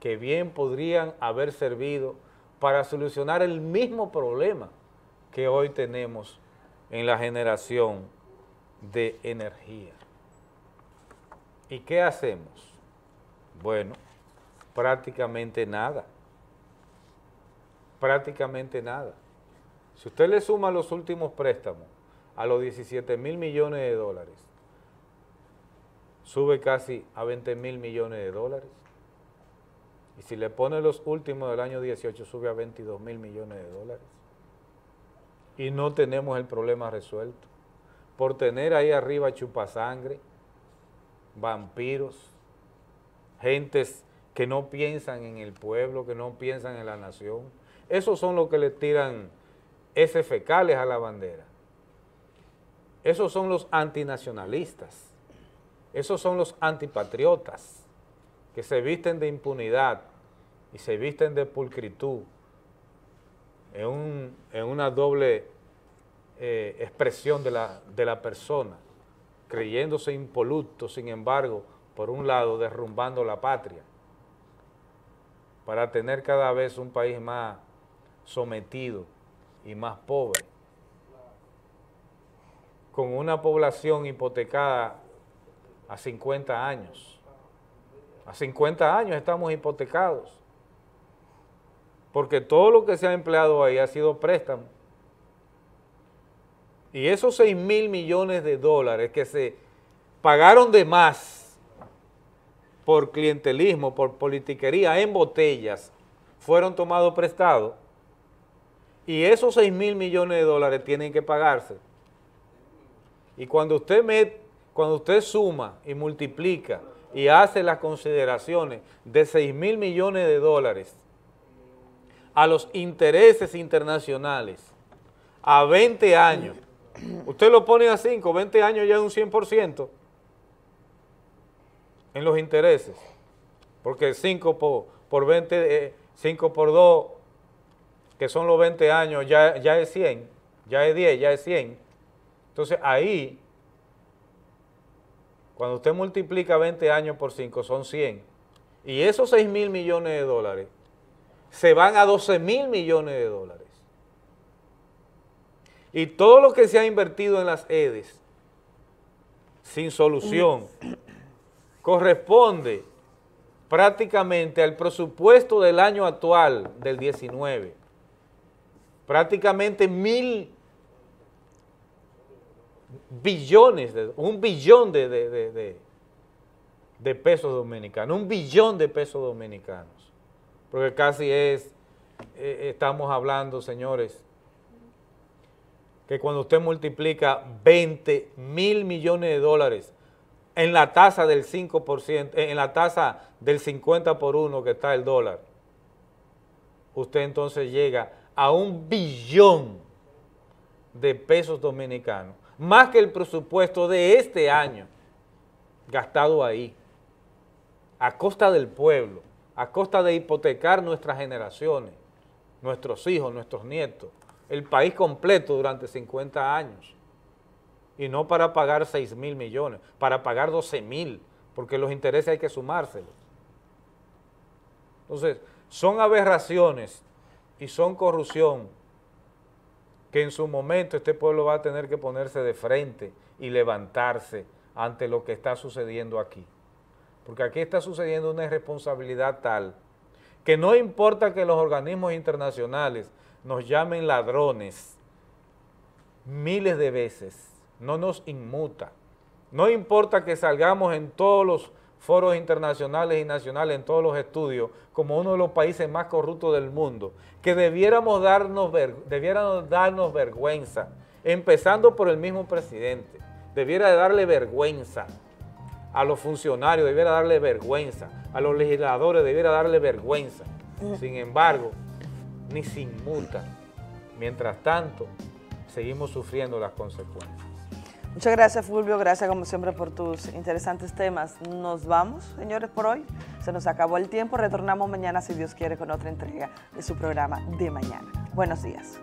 que bien podrían haber servido para solucionar el mismo problema que hoy tenemos en la generación de energía. ¿Y qué hacemos? Bueno, prácticamente nada. Prácticamente nada. Si usted le suma los últimos préstamos a los 17 mil millones de dólares, sube casi a 20 mil millones de dólares. Y si le pone los últimos del año 18, sube a 22 mil millones de dólares. Y no tenemos el problema resuelto. Por tener ahí arriba chupasangre, vampiros, gentes que no piensan en el pueblo, que no piensan en la nación. Esos son los que le tiran ese fecales a la bandera. Esos son los antinacionalistas. Esos son los antipatriotas que se visten de impunidad y se visten de pulcritud en, un, en una doble eh, expresión de la, de la persona, creyéndose impoluto, sin embargo, por un lado, derrumbando la patria, para tener cada vez un país más sometido y más pobre, con una población hipotecada a 50 años. A 50 años estamos hipotecados. porque todo lo que se ha empleado ahí ha sido préstamo. Y esos 6 mil millones de dólares que se pagaron de más por clientelismo, por politiquería en botellas, fueron tomados prestados. Y esos 6 mil millones de dólares tienen que pagarse. Y cuando usted, met, cuando usted suma y multiplica y hace las consideraciones de 6 mil millones de dólares a los intereses internacionales a 20 años, usted lo pone a 5, 20 años ya es un 100% en los intereses, porque 5 por, por 20, eh, 5 por 2, que son los 20 años, ya, ya es 100, ya es 10, ya es 100. Entonces ahí, cuando usted multiplica 20 años por 5, son 100. Y esos 6 mil millones de dólares se van a 12 mil millones de dólares. Y todo lo que se ha invertido en las EDES, sin solución, corresponde prácticamente al presupuesto del año actual, del 19. Prácticamente mil billones, de, un billón de, de, de, pesos dominicanos, un billón de pesos dominicanos. Porque casi es, eh, estamos hablando, señores, que cuando usted multiplica 20 mil millones de dólares en la tasa del 5%, en la tasa del 50 por 1 que está el dólar, usted entonces llega a un billón de pesos dominicanos, más que el presupuesto de este año gastado ahí, a costa del pueblo, a costa de hipotecar nuestras generaciones, nuestros hijos, nuestros nietos, el país completo durante 50 años. Y no para pagar 6 mil millones, para pagar 12 mil, porque los intereses hay que sumárselos. Entonces, son aberraciones y son corrupción que en su momento este pueblo va a tener que ponerse de frente y levantarse ante lo que está sucediendo aquí. Porque aquí está sucediendo una irresponsabilidad tal que no importa que los organismos internacionales nos llamen ladrones miles de veces, no nos inmuta. No importa que salgamos en todos los foros internacionales y nacionales, en todos los estudios, como uno de los países más corruptos del mundo, que debiéramos darnos, debiéramos darnos vergüenza, empezando por el mismo presidente, debiera de darle vergüenza a los funcionarios, debiera darle vergüenza, a los legisladores debiera darle vergüenza. Sin embargo, ni sin multa. Mientras tanto, seguimos sufriendo las consecuencias. Muchas gracias, Fulvio. Gracias, como siempre, por tus interesantes temas. Nos vamos, señores, por hoy. Se nos acabó el tiempo. Retornamos mañana, si Dios quiere, con otra entrega de su programa de mañana. Buenos días.